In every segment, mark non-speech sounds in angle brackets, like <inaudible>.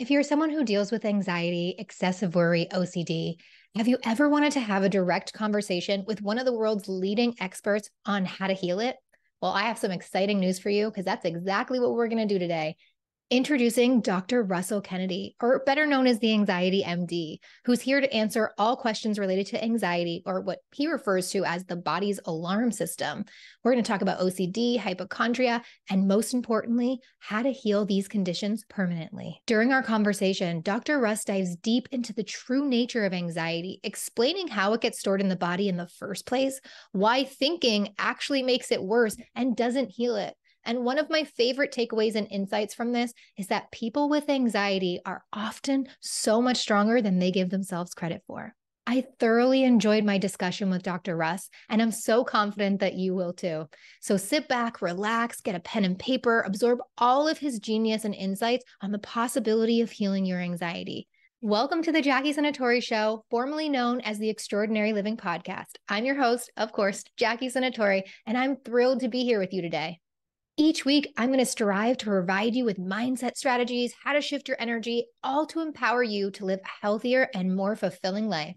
If you're someone who deals with anxiety, excessive worry, OCD, have you ever wanted to have a direct conversation with one of the world's leading experts on how to heal it? Well, I have some exciting news for you because that's exactly what we're going to do today. Introducing Dr. Russell Kennedy, or better known as the Anxiety MD, who's here to answer all questions related to anxiety, or what he refers to as the body's alarm system. We're going to talk about OCD, hypochondria, and most importantly, how to heal these conditions permanently. During our conversation, Dr. Russ dives deep into the true nature of anxiety, explaining how it gets stored in the body in the first place, why thinking actually makes it worse and doesn't heal it and one of my favorite takeaways and insights from this is that people with anxiety are often so much stronger than they give themselves credit for. I thoroughly enjoyed my discussion with Dr. Russ, and I'm so confident that you will too. So sit back, relax, get a pen and paper, absorb all of his genius and insights on the possibility of healing your anxiety. Welcome to the Jackie Senatore Show, formerly known as the Extraordinary Living Podcast. I'm your host, of course, Jackie Senatore, and I'm thrilled to be here with you today. Each week, I'm going to strive to provide you with mindset strategies, how to shift your energy, all to empower you to live a healthier and more fulfilling life.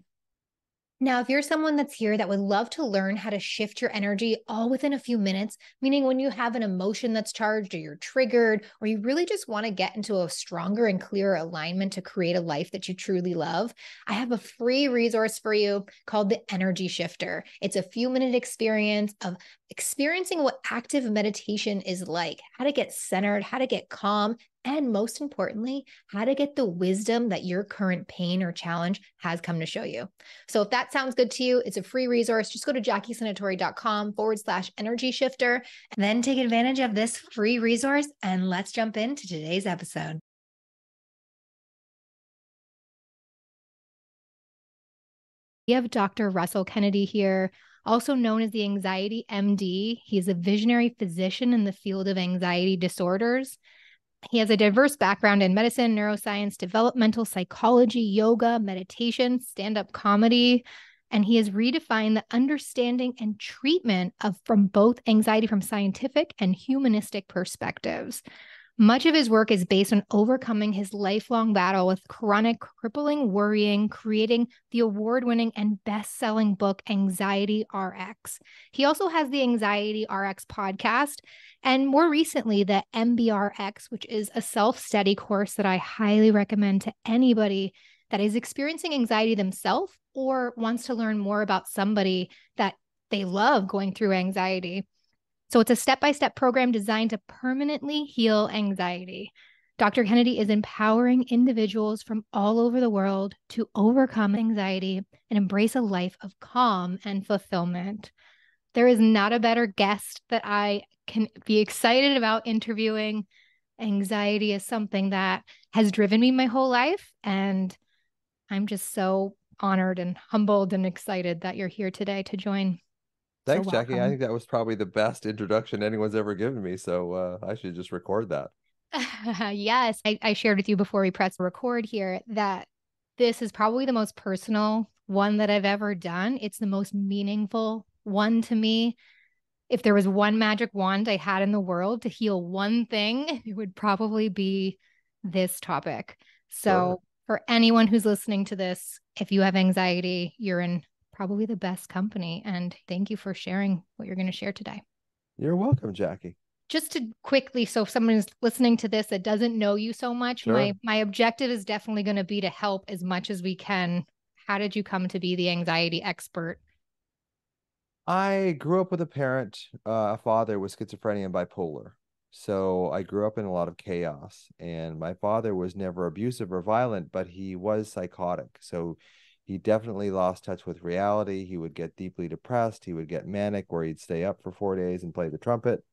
Now, if you're someone that's here that would love to learn how to shift your energy all within a few minutes, meaning when you have an emotion that's charged or you're triggered, or you really just want to get into a stronger and clearer alignment to create a life that you truly love, I have a free resource for you called the Energy Shifter. It's a few minute experience of experiencing what active meditation is like, how to get centered, how to get calm, and most importantly, how to get the wisdom that your current pain or challenge has come to show you. So if that sounds good to you, it's a free resource. Just go to jackiesenatore.com forward slash energy shifter and then take advantage of this free resource. And let's jump into today's episode. We have Dr. Russell Kennedy here, also known as the Anxiety MD. He is a visionary physician in the field of anxiety disorders. He has a diverse background in medicine, neuroscience, developmental psychology, yoga, meditation, stand up comedy. And he has redefined the understanding and treatment of from both anxiety from scientific and humanistic perspectives. Much of his work is based on overcoming his lifelong battle with chronic crippling worrying, creating the award winning and best selling book, Anxiety RX. He also has the Anxiety RX podcast, and more recently, the MBRX, which is a self study course that I highly recommend to anybody that is experiencing anxiety themselves or wants to learn more about somebody that they love going through anxiety. So it's a step by step program designed to permanently heal anxiety. Dr. Kennedy is empowering individuals from all over the world to overcome anxiety and embrace a life of calm and fulfillment. There is not a better guest that I can be excited about interviewing. Anxiety is something that has driven me my whole life. And I'm just so honored and humbled and excited that you're here today to join. Thanks, Jackie. I think that was probably the best introduction anyone's ever given me. So uh, I should just record that. <laughs> yes. I, I shared with you before we press record here that this is probably the most personal one that I've ever done. It's the most meaningful one to me. If there was one magic wand I had in the world to heal one thing, it would probably be this topic. So, sure. for anyone who's listening to this, if you have anxiety, you're in probably the best company. And thank you for sharing what you're going to share today. You're welcome, Jackie. Just to quickly, so if someone is listening to this that doesn't know you so much, sure. my my objective is definitely going to be to help as much as we can. How did you come to be the anxiety expert? I grew up with a parent, uh, a father with schizophrenia and bipolar. So I grew up in a lot of chaos. And my father was never abusive or violent, but he was psychotic. So he definitely lost touch with reality. He would get deeply depressed. He would get manic, where he'd stay up for four days and play the trumpet.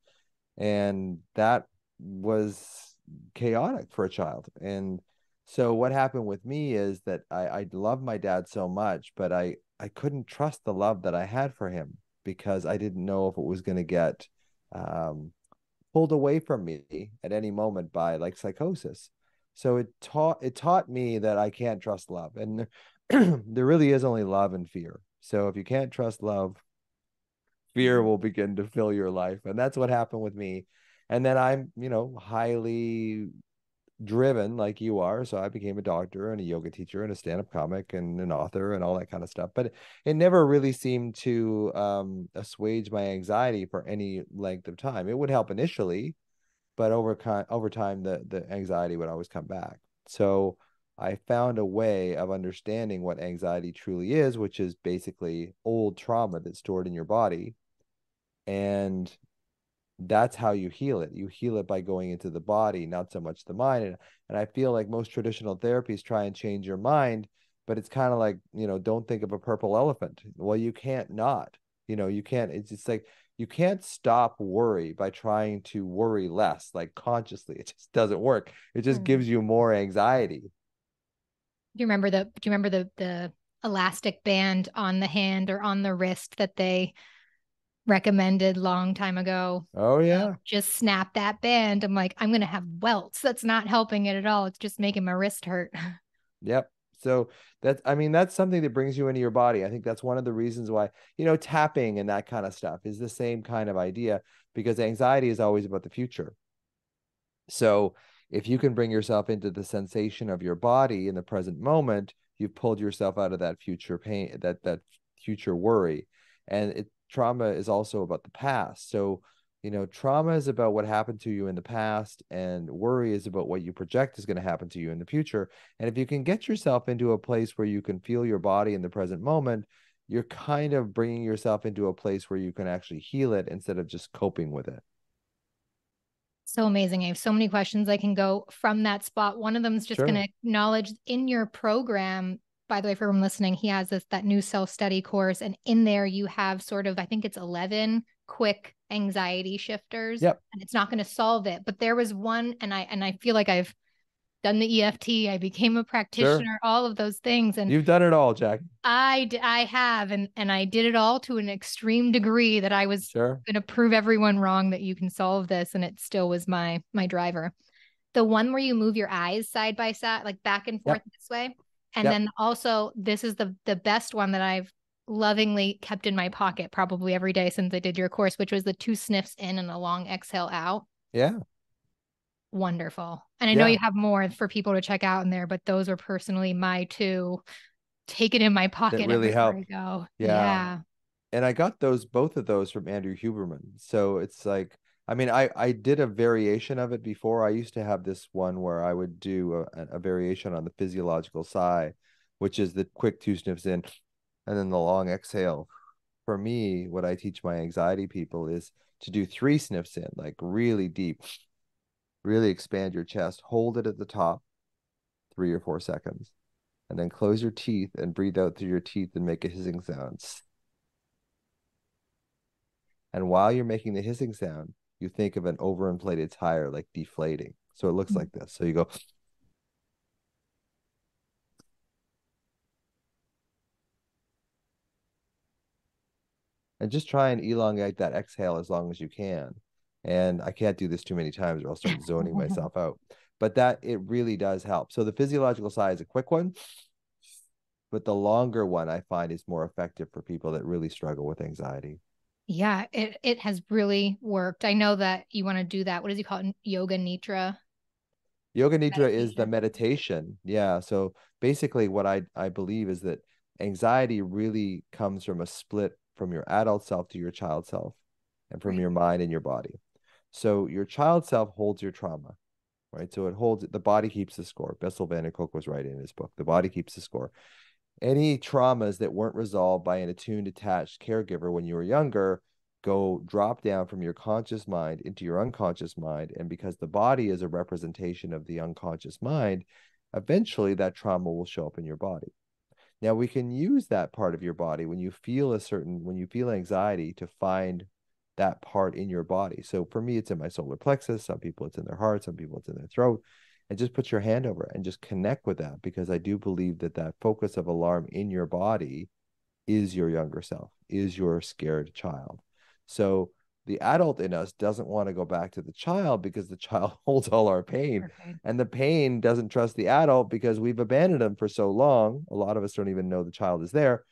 And that was chaotic for a child. And so what happened with me is that I, I loved my dad so much, but I, I couldn't trust the love that I had for him because I didn't know if it was going to get um, pulled away from me at any moment by like psychosis. So it taught it taught me that I can't trust love, and <clears throat> there really is only love and fear. So if you can't trust love, fear mm-hmm. will begin to fill your life. And that's what happened with me. And then I'm, you know, highly driven like you are. So I became a doctor and a yoga teacher and a stand-up comic and an author and all that kind of stuff. But it never really seemed to um, assuage my anxiety for any length of time. It would help initially, but over over time, the the anxiety would always come back. So I found a way of understanding what anxiety truly is, which is basically old trauma that's stored in your body. And that's how you heal it. You heal it by going into the body, not so much the mind. And, and I feel like most traditional therapies try and change your mind, but it's kind of like, you know, don't think of a purple elephant. Well, you can't not, you know, you can't, it's just like, you can't stop worry by trying to worry less, like consciously. <laughs> It just doesn't work. It just mm. gives you more anxiety. Do you remember the, do you remember the, the elastic band on the hand or on the wrist that they, recommended long time ago. Oh yeah. Just snap that band. I'm like, I'm going to have welts. That's not helping it at all. It's just making my wrist hurt. <laughs> Yep. So that's I mean that's something that brings you into your body. I think that's one of the reasons why, you know, tapping and that kind of stuff is the same kind of idea because anxiety is always about the future. So if you can bring yourself into the sensation of your body in the present moment, you've pulled yourself out of that future pain, that that future worry. And it trauma is also about the past. So, you know, trauma is about what happened to you in the past, and worry is about what you project is going to happen to you in the future. And if you can get yourself into a place where you can feel your body in the present moment, you're kind of bringing yourself into a place where you can actually heal it instead of just coping with it. So amazing. I have so many questions I can go from that spot. One of them is just sure. going to acknowledge in your program, by the way, for everyone listening, he has this that new self study course, and in there you have sort of I think it's eleven quick anxiety shifters. Yep. And it's not going to solve it, but there was one, and I and I feel like I've done the EFT. I became a practitioner. Sure. All of those things, and you've done it all, Jack. I I have, and and I did it all to an extreme degree that I was sure. going to prove everyone wrong that you can solve this, and it still was my my driver. The one where you move your eyes side by side, like back and forth yep. this way. And yep. then also this is the the best one that I've lovingly kept in my pocket probably every day since I did your course, which was the two sniffs in and a long exhale out. Yeah. Wonderful. And I yeah. know you have more for people to check out in there, but those are personally my two. Take it in my pocket. That really help. go. Yeah. yeah. And I got those both of those from Andrew Huberman. So it's like I mean, I I did a variation of it before. I used to have this one where I would do a, a variation on the physiological sigh, which is the quick two sniffs in, and then the long exhale. For me, what I teach my anxiety people is to do three sniffs in, like really deep, really expand your chest, hold it at the top, three or four seconds, and then close your teeth and breathe out through your teeth and make a hissing sound. And while you're making the hissing sound, you think of an overinflated tire like deflating. So it looks mm-hmm. like this. So you go. And just try and elongate that exhale as long as you can. And I can't do this too many times or I'll start zoning <laughs> myself out. But that it really does help. So the physiological sigh is a quick one, but the longer one I find is more effective for people that really struggle with anxiety. Yeah, it it has really worked. I know that you want to do that. What does he call it? Yoga Nidra. Yoga Nidra meditation. is the meditation. Yeah. So basically what I I believe is that anxiety really comes from a split from your adult self to your child self and from right. your mind and your body. So your child self holds your trauma, right? So it holds the body keeps the score. Bessel van der Kolk was right in his book. The body keeps the score any traumas that weren't resolved by an attuned attached caregiver when you were younger go drop down from your conscious mind into your unconscious mind and because the body is a representation of the unconscious mind eventually that trauma will show up in your body now we can use that part of your body when you feel a certain when you feel anxiety to find that part in your body so for me it's in my solar plexus some people it's in their heart some people it's in their throat and just put your hand over it and just connect with that because I do believe that that focus of alarm in your body is your younger self, is your scared child. So the adult in us doesn't want to go back to the child because the <laughs> child holds all our pain. Okay. And the pain doesn't trust the adult because we've abandoned them for so long. A lot of us don't even know the child is there.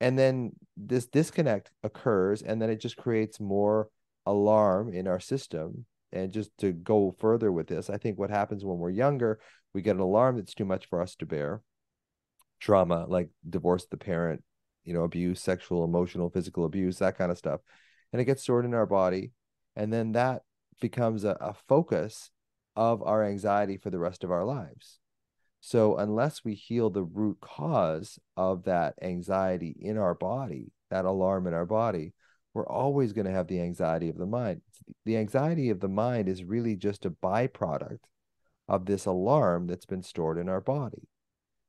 And then this disconnect occurs, and then it just creates more alarm in our system and just to go further with this, I think what happens when we're younger, we get an alarm that's too much for us to bear. Trauma like divorce the parent, you know, abuse, sexual, emotional, physical abuse, that kind of stuff. And it gets stored in our body. And then that becomes a, a focus of our anxiety for the rest of our lives. So, unless we heal the root cause of that anxiety in our body, that alarm in our body, we're always going to have the anxiety of the mind. The anxiety of the mind is really just a byproduct of this alarm that's been stored in our body.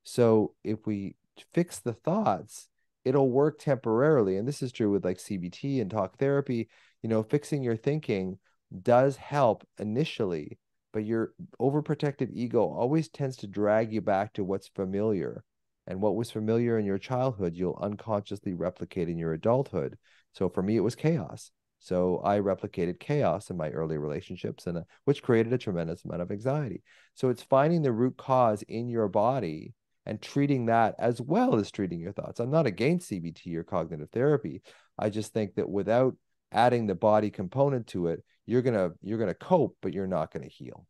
So, if we fix the thoughts, it'll work temporarily. And this is true with like CBT and talk therapy. You know, fixing your thinking does help initially but your overprotective ego always tends to drag you back to what's familiar. And what was familiar in your childhood, you'll unconsciously replicate in your adulthood. So for me, it was chaos. So I replicated chaos in my early relationships, and uh, which created a tremendous amount of anxiety. So it's finding the root cause in your body and treating that as well as treating your thoughts. I'm not against CBT or cognitive therapy. I just think that without adding the body component to it, you're gonna you're gonna cope but you're not gonna heal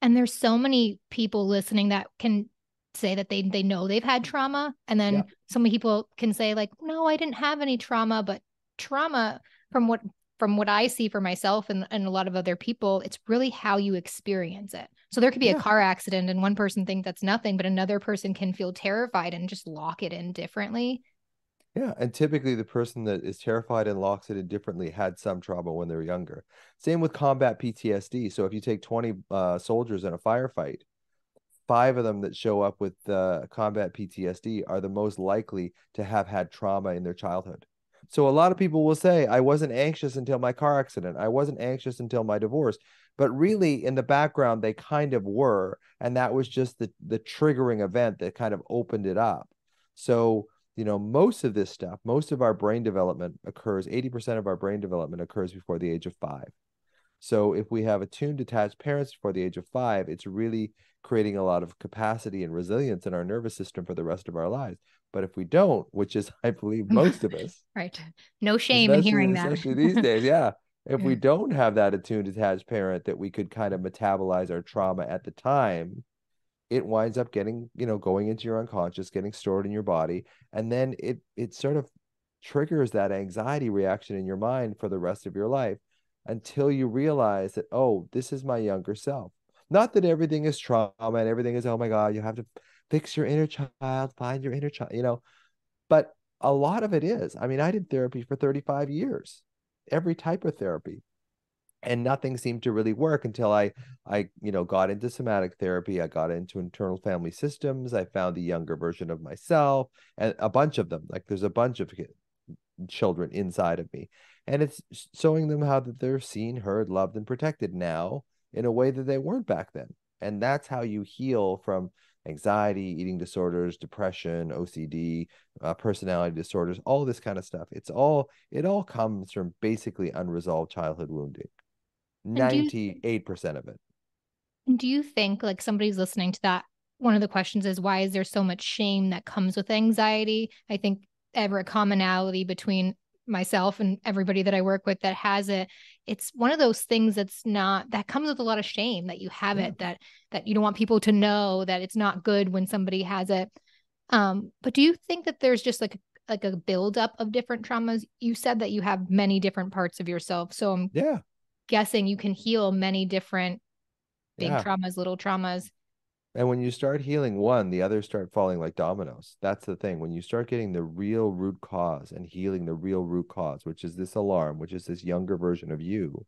and there's so many people listening that can say that they they know they've had trauma and then yeah. so many people can say like no i didn't have any trauma but trauma from what from what i see for myself and, and a lot of other people it's really how you experience it so there could be yeah. a car accident and one person think that's nothing but another person can feel terrified and just lock it in differently yeah, and typically the person that is terrified and locks it in differently had some trauma when they're younger. Same with combat PTSD. So if you take 20 uh, soldiers in a firefight, five of them that show up with uh, combat PTSD are the most likely to have had trauma in their childhood. So a lot of people will say, I wasn't anxious until my car accident. I wasn't anxious until my divorce. But really, in the background, they kind of were. And that was just the, the triggering event that kind of opened it up. So you know, most of this stuff, most of our brain development occurs, 80% of our brain development occurs before the age of five. So if we have attuned detached parents before the age of five, it's really creating a lot of capacity and resilience in our nervous system for the rest of our lives. But if we don't, which is, <laughs> I believe, most of us, <laughs> right? No shame in hearing that. Especially these days, yeah. <laughs> If we don't have that attuned detached parent that we could kind of metabolize our trauma at the time, it winds up getting you know going into your unconscious getting stored in your body and then it it sort of triggers that anxiety reaction in your mind for the rest of your life until you realize that oh this is my younger self. Not that everything is trauma and everything is oh my god you have to fix your inner child find your inner child you know but a lot of it is. I mean i did therapy for 35 years every type of therapy and nothing seemed to really work until i i you know got into somatic therapy i got into internal family systems i found the younger version of myself and a bunch of them like there's a bunch of children inside of me and it's showing them how that they're seen heard loved and protected now in a way that they weren't back then and that's how you heal from anxiety eating disorders depression ocd uh, personality disorders all this kind of stuff. It's all it all comes from basically unresolved childhood wounding 98% of it. Do you think like somebody's listening to that? One of the questions is why is there so much shame that comes with anxiety? I think ever a commonality between myself and everybody that I work with that has it it's one of those things that's not that comes with a lot of shame that you have yeah. it that that you don't want people to know that it's not good when somebody has it um but do you think that there's just like like a buildup of different traumas you said that you have many different parts of yourself so I'm yeah guessing you can heal many different big yeah. traumas, little traumas. And when you start healing one, the others start falling like dominoes. That's the thing. When you start getting the real root cause and healing the real root cause, which is this alarm, which is this younger version of you,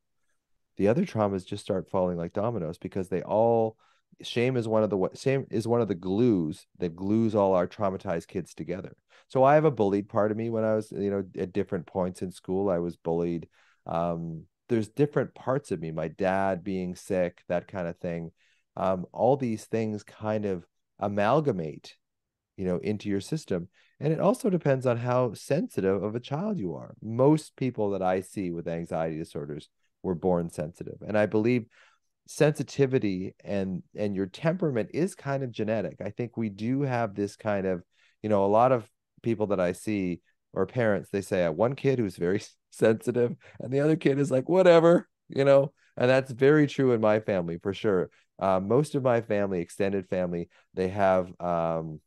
the other traumas just start falling like dominoes because they all shame is one of the shame is one of the glues that glues all our traumatized kids together. So I have a bullied part of me when I was, you know, at different points in school. I was bullied. Um, there's different parts of me my dad being sick that kind of thing. Um, all these things kind of amalgamate you know into your system. And it also depends on how sensitive of a child you are. Most people that i see with anxiety disorders were born sensitive. And i believe sensitivity and and your temperament is kind of genetic. I think we do have this kind of you know a lot of people that i see or parents they say one kid who's very sensitive and the other kid is like whatever you know and that's very true in my family for sure. Uh, most of my family, extended family, they have um,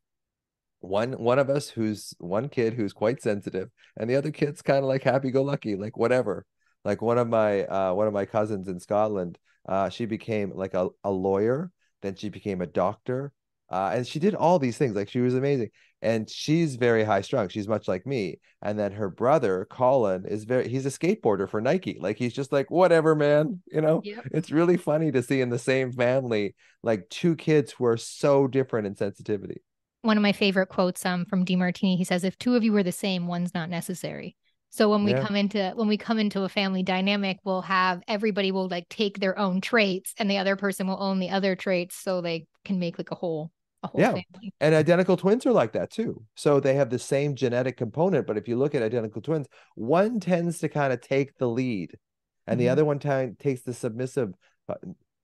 one one of us who's one kid who's quite sensitive, and the other kid's kind of like happy go lucky, like whatever. Like one of my uh, one of my cousins in Scotland, uh, she became like a, a lawyer, then she became a doctor, uh, and she did all these things. Like she was amazing, and she's very high strung. She's much like me. And then her brother Colin is very. He's a skateboarder for Nike. Like he's just like whatever, man. You know, yep. it's really funny to see in the same family like two kids who are so different in sensitivity. One of my favorite quotes um from Demartini. He says, "If two of you are the same, one's not necessary." So when we yeah. come into when we come into a family dynamic, we'll have everybody will like take their own traits and the other person will own the other traits so they can make like a whole a whole yeah. family. And identical twins are like that too. So they have the same genetic component, but if you look at identical twins, one tends to kind of take the lead and mm-hmm. the other one t- takes the submissive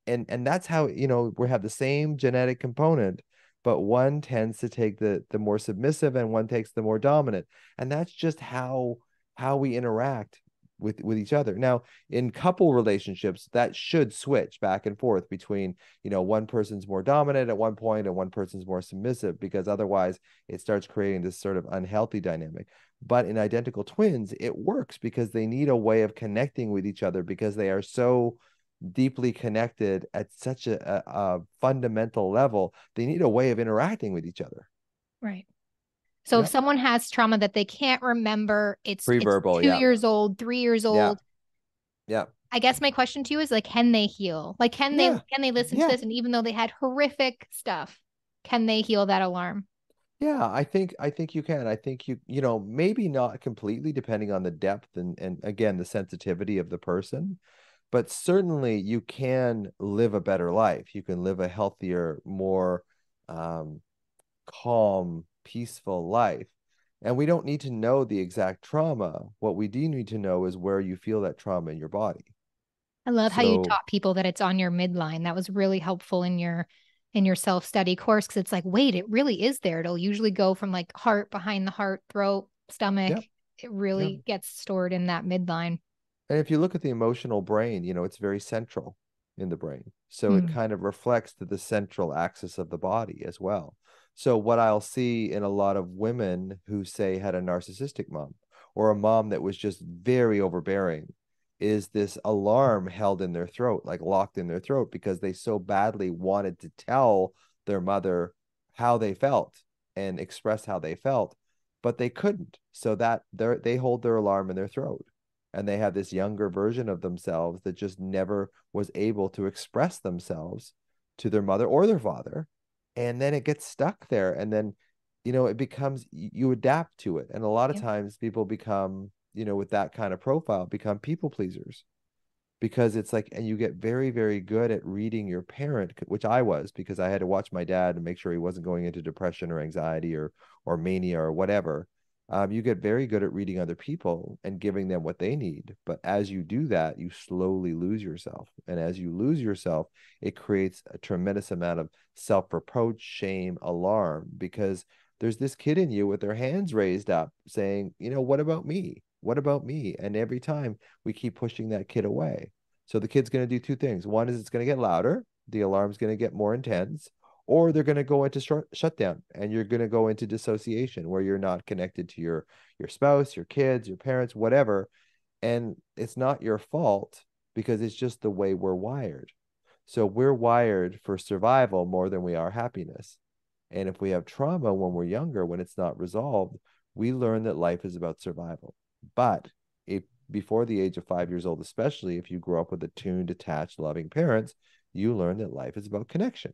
and and that's how, you know, we have the same genetic component but one tends to take the the more submissive and one takes the more dominant and that's just how how we interact with with each other. Now in couple relationships that should switch back and forth between you know one person's more dominant at one point and one person's more submissive because otherwise it starts creating this sort of unhealthy dynamic. But in identical twins it works because they need a way of connecting with each other because they are so deeply connected at such a, a, a fundamental level. They need a way of interacting with each other. Right so yep. if someone has trauma that they can't remember, it's pre-verbal, it's two yeah. years old, three years old. Yeah. yeah. I guess my question to you is like, can they heal? Like, can yeah. they can they listen to this? And even though they had horrific stuff, can they heal that alarm? Yeah, I think I think you can. I think you you know maybe not completely, depending on the depth and and again the sensitivity of the person, but certainly you can live a better life. You can live a healthier, more um, calm, peaceful life. And we don't need to know the exact trauma. What we do need to know is where you feel that trauma in your body. I love so, how you taught people that it's on your midline. That was really helpful in your in your self-study course because it's like, wait, it really is there. It'll usually go from like heart behind the heart, throat, stomach. Yeah. It really yeah. gets stored in that midline. And if you look at the emotional brain, you know, it's very central in the brain. So mm. it kind of reflects to the central axis of the body as well. So what I'll see in a lot of women who say had a narcissistic mom or a mom that was just very overbearing is this alarm held in their throat, like locked in their throat because they so badly wanted to tell their mother how they felt and express how they felt, but they couldn't. So that they they hold their alarm in their throat and they have this younger version of themselves that just never was able to express themselves to their mother or their father and then it gets stuck there and then you know it becomes you adapt to it and a lot of yeah. times people become you know with that kind of profile become people pleasers because it's like and you get very very good at reading your parent which i was because i had to watch my dad and make sure he wasn't going into depression or anxiety or or mania or whatever um, you get very good at reading other people and giving them what they need. But as you do that, you slowly lose yourself. And as you lose yourself, it creates a tremendous amount of self reproach, shame, alarm, because there's this kid in you with their hands raised up saying, you know, what about me? What about me? And every time we keep pushing that kid away. So the kid's going to do two things. One is it's going to get louder, the alarm's going to get more intense, or they're going to go into shutdown and you're going to go into dissociation where you're not connected to your your spouse your kids your parents whatever. And it's not your fault because it's just the way we're wired. So we're wired for survival more than we are happiness. And if we have trauma when we're younger when it's not resolved we learn that life is about survival. But if before the age of 5 years old especially if you grow up with attuned attached loving parents you learn that life is about connection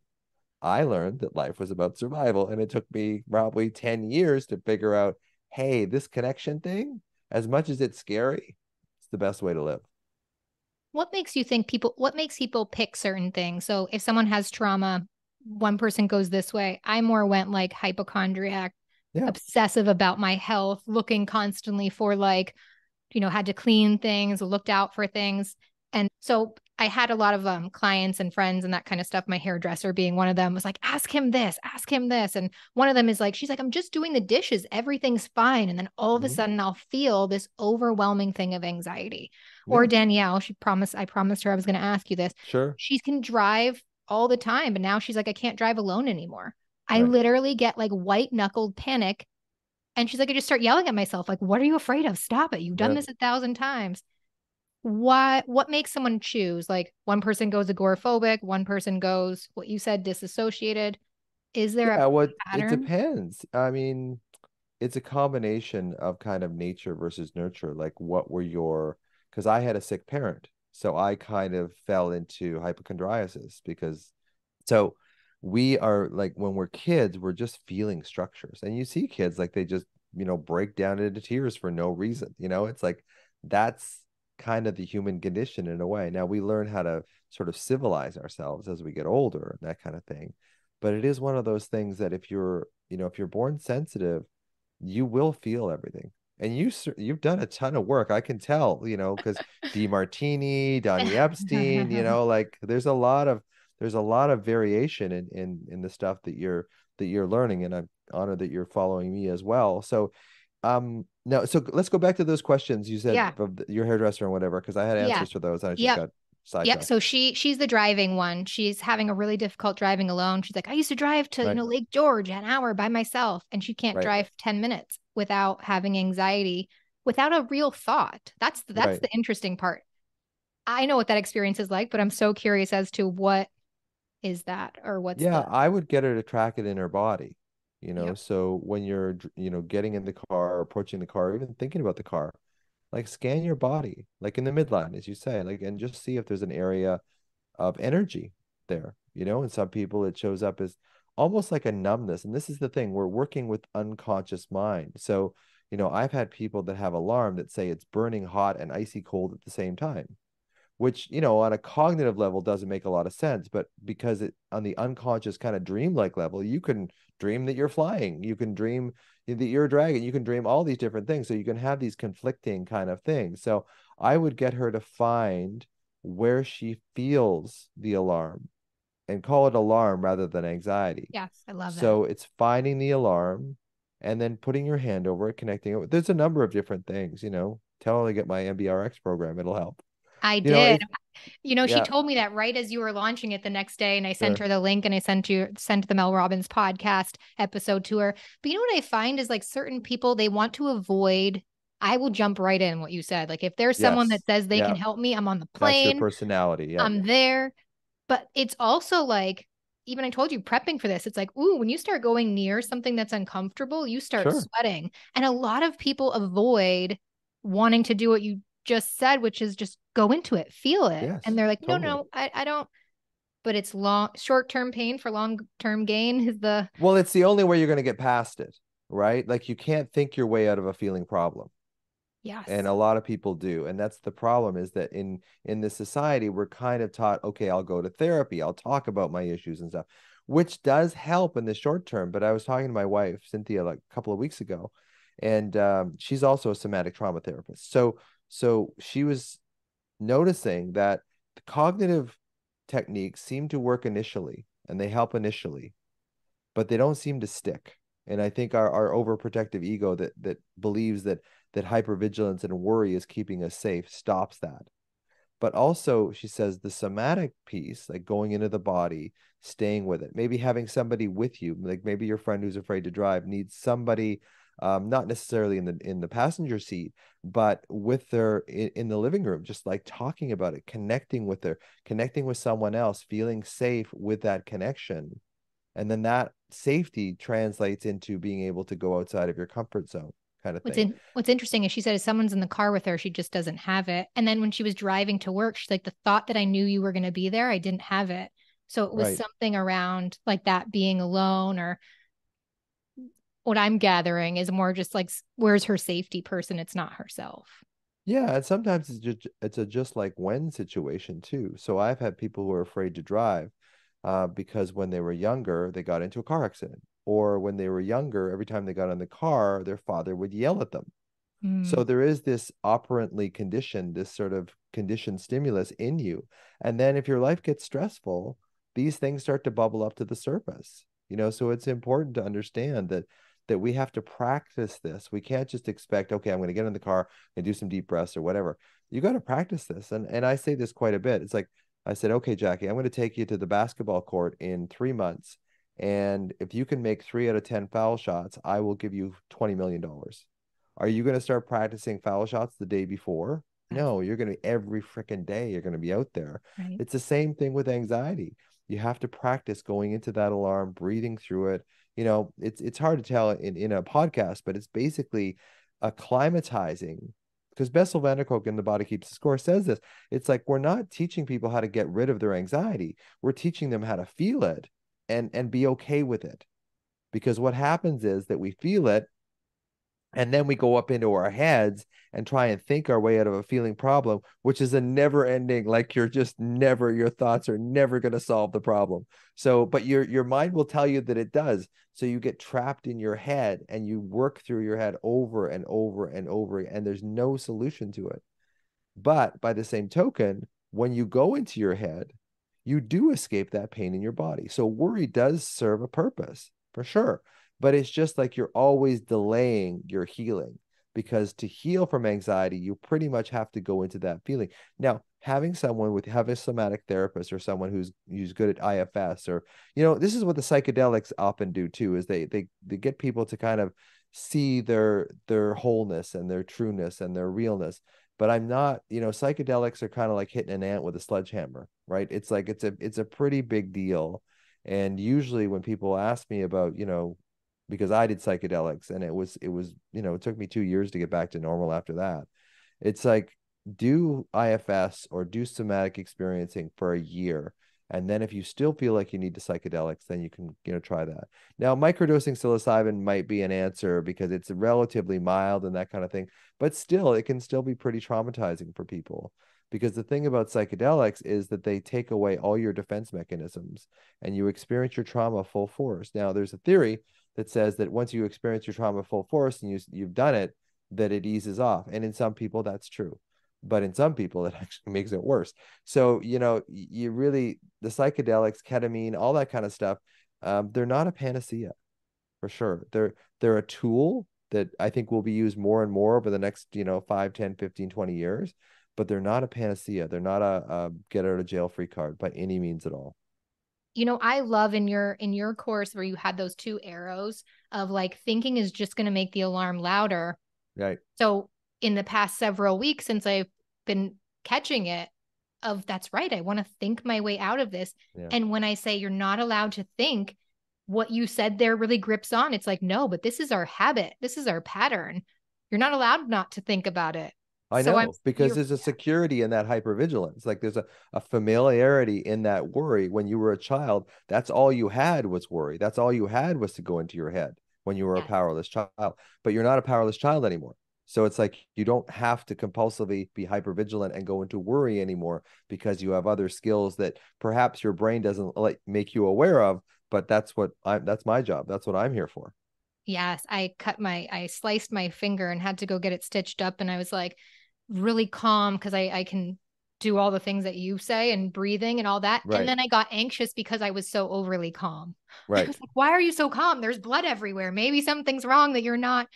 I learned that life was about survival. And it took me probably 10 years to figure out hey, this connection thing, as much as it's scary, it's the best way to live. What makes you think people, what makes people pick certain things? So if someone has trauma, one person goes this way. I more went like hypochondriac, yeah. obsessive about my health, looking constantly for like, you know, had to clean things, looked out for things. And so I had a lot of um, clients and friends and that kind of stuff. My hairdresser being one of them was like, ask him this, ask him this. And one of them is like, she's like, I'm just doing the dishes. Everything's fine. And then all of a Mhm. sudden I'll feel this overwhelming thing of anxiety. Yeah. Or Danielle, she promised, I promised her I was going to ask you this. Sure. She can drive all the time. But now she's like, I can't drive alone anymore. I literally get like white knuckled panic. And she's like, I just start yelling at myself, like, what are you afraid of? Stop it. You've done this a thousand times. Why what makes someone choose? Like one person goes agoraphobic, one person goes what you said, disassociated. Is there Yeah, a well, it depends. I mean, it's a combination of kind of nature versus nurture. Like, what were your, because I had a sick parent. So I kind of fell into hypochondriasis because, so we are like, when we're kids, we're just feeling structures. And you see kids like they just, you know, break down into tears for no reason. You know, it's like that's kind of the human condition in a way. Now we learn how to sort of civilize ourselves as we get older and that kind of thing but it is one of those things that if you're you know if you're born sensitive you will feel everything. And you you've done a ton of work i can tell you know because d. Martini Donny Epstein you know <laughs> like there's a lot of there's a lot of variation in in in the stuff that you're that you're learning and i'm honored that you're following me as well. So um no so let's go back to those questions you said Yeah. your hairdresser and whatever because i had Yeah. answers for those i just Yep. got Yep. sidetracked So she she's the driving one. She's having a really difficult driving alone. She's like, I used to drive to, you know, Lake George an hour by myself. And she can't Right. drive 10 minutes without having anxiety, without a real thought. That's that's Right. the interesting part. I know what that experience is like, but I'm so curious as to what is that or what's yeah i would get her to track it in her body you know Yep. so when you're you know getting in the car approaching the car even thinking about the car like scan your body like in the midline as you say like and just see if there's an area of energy there you know and some people it shows up as almost like a numbness and this is the thing we're working with unconscious mind so you know i've had people that have alarm that say it's burning hot and icy cold at the same time which you know on a cognitive level doesn't make a lot of sense but because it on the unconscious kind of dreamlike level you can dream that you're flying you can dream that you're a dragon you can dream all these different things so you can have these conflicting kind of things. So i would get her to find where she feels the alarm and call it alarm rather than anxiety. Yes, I love that. so it's finding the alarm and then putting your hand over it connecting it there's a number of different things you know tell her to get my mbrx program it'll help I you know, did. if- You know, she yeah. told me that right as you were launching it the next day, and I sent Sure. her the link and I sent you sent the Mel Robbins podcast episode to her. But you know what I find is like certain people they want to avoid. I will jump right in what you said. Like if there's someone that says they Yeah. can help me, I'm on the That's your plane, personality. Yeah. I'm there. But it's also like even I told you prepping for this. It's like, ooh, when you start going near something that's uncomfortable, you start Sure. sweating. And a lot of people avoid wanting to do what you just said, which is just go into it, feel it. Yes, and they're like, no, totally. no, I, I don't. But it's long short term pain for long term gain <laughs> is the well, it's the only way you're going to get past it, right? Like you can't think your way out of a feeling problem. yes. And a lot of people do. And that's the problem is that in in this society, we're kind of taught, okay, I'll go to therapy, I'll talk about my issues and stuff, which does help in the short term. But I was talking to my wife, Cynthia, like a couple of weeks ago, and um, she's also a somatic trauma therapist. So so she was noticing that the cognitive techniques seem to work initially and they help initially, but they don't seem to stick. And I think our, our overprotective ego that that believes that that hypervigilance and worry is keeping us safe stops that. But also, she says the somatic piece, like going into the body, staying with it, maybe having somebody with you, like maybe your friend who's afraid to drive needs somebody, um, not necessarily in the in the passenger seat, but with their in, in the living room, just like talking about it, connecting with their connecting with someone else, feeling safe with that connection. And then that safety translates into being able to go outside of your comfort zone kind of What's thing. in, what's interesting is she said if someone's in the car with her, she just doesn't have it. And then when she was driving to work, she's like, the thought that I knew you were going to be there, I didn't have it. So it was Right. something around like that being alone or what I'm gathering is more just like where's her safety person? It's not herself. Yeah, and sometimes it's just it's a just like when situation too. So I've had people who are afraid to drive uh, because when they were younger, they got into a car accident, or when they were younger, every time they got in the car, their father would yell at them. So there is this operantly conditioned, this sort of conditioned stimulus in you. And then if your life gets stressful, these things start to bubble up to the surface. You know, so it's important to understand that that we have to practice this. We can't just expect, okay, I'm going to get in the car and do some deep breaths or whatever. You got to practice this. And and I say this quite a bit. It's like I said, okay, Jackie, I'm going to take you to the basketball court in three months. And if you can make three out of 10 foul shots, I will give you $20 million. Are you going to start practicing foul shots the day before? No, you're going to every freaking day, you're going to be out there. Right. It's the same thing with anxiety. You have to practice going into that alarm, breathing through it. You know, it's it's hard to tell in, in a podcast, but it's basically acclimatizing because Bessel van der Kolk in The Body Keeps the Score says this. It's like we're not teaching people how to get rid of their anxiety. We're teaching them how to feel it and and be okay with it. Because what happens is that we feel it and then we go up into our heads and try and think our way out of a feeling problem which is a never ending like you're just never your thoughts are never going to solve the problem. So but your your mind will tell you that it does. So you get trapped in your head and you work through your head over and over and over and there's no solution to it. But by the same token when you go into your head you do escape that pain in your body. So worry does serve a purpose for sure but it's just like you're always delaying your healing because to heal from anxiety you pretty much have to go into that feeling. Now having someone with have a somatic therapist or someone who's who's good at ifs or you know this is what the psychedelics often do too is they they they get people to kind of see their their wholeness and their trueness and their realness. But i'm not you know psychedelics are kind of like hitting an ant with a sledgehammer right? It's like it's a it's a pretty big deal. And usually when people ask me about you know because I did psychedelics and it was it was you know it took me 2 years to get back to normal after that. It's like do IFS or do somatic experiencing for a year and then if you still feel like you need the psychedelics then you can you know try that. Now microdosing psilocybin might be an answer because it's relatively mild and that kind of thing, but still it can still be pretty traumatizing for people because the thing about psychedelics is that they take away all your defense mechanisms and you experience your trauma full force. Now there's a theory that says that once you experience your trauma full force and you you've done it, that it eases off. And in some people, that's true, but in some people, <laughs> it actually makes it worse. So you know, you really the psychedelics, ketamine, all that kind of stuff, um, they're not a panacea, for sure. They're they're a tool that I think will be used more and more over the next, you know, 5, 10, 15, 20 years, but they're not a panacea. They're not a, a get out of jail free card by any means at all you know i love in your in your course where you had those two arrows of like thinking is just going to make the alarm louder. Right. So in the past several weeks since i've been catching it of that's right i want to think my way out of this. Yeah. and when i say you're not allowed to think what you said there really grips on. It's like no but this is our habit. This is our pattern. You're not allowed not to think about it I so know I'm, because there's a security in that hypervigilance. Like there's a, a familiarity in that worry. When you were a child, that's all you had was worry. That's all you had was to go into your head when you were a powerless child. But you're not a powerless child anymore. So it's like you don't have to compulsively be hypervigilant and go into worry anymore because you have other skills that perhaps your brain doesn't like make you aware of. But that's what I'm. That's my job. That's what I'm here for. Yes, I cut my. I sliced my finger and had to go get it stitched up, and I was like really calm because I, I can do all the things that you say and breathing and all that. Right. And then I got anxious because I was so overly calm. Right. Like, why are you so calm? There's blood everywhere. Maybe something's wrong that you're not.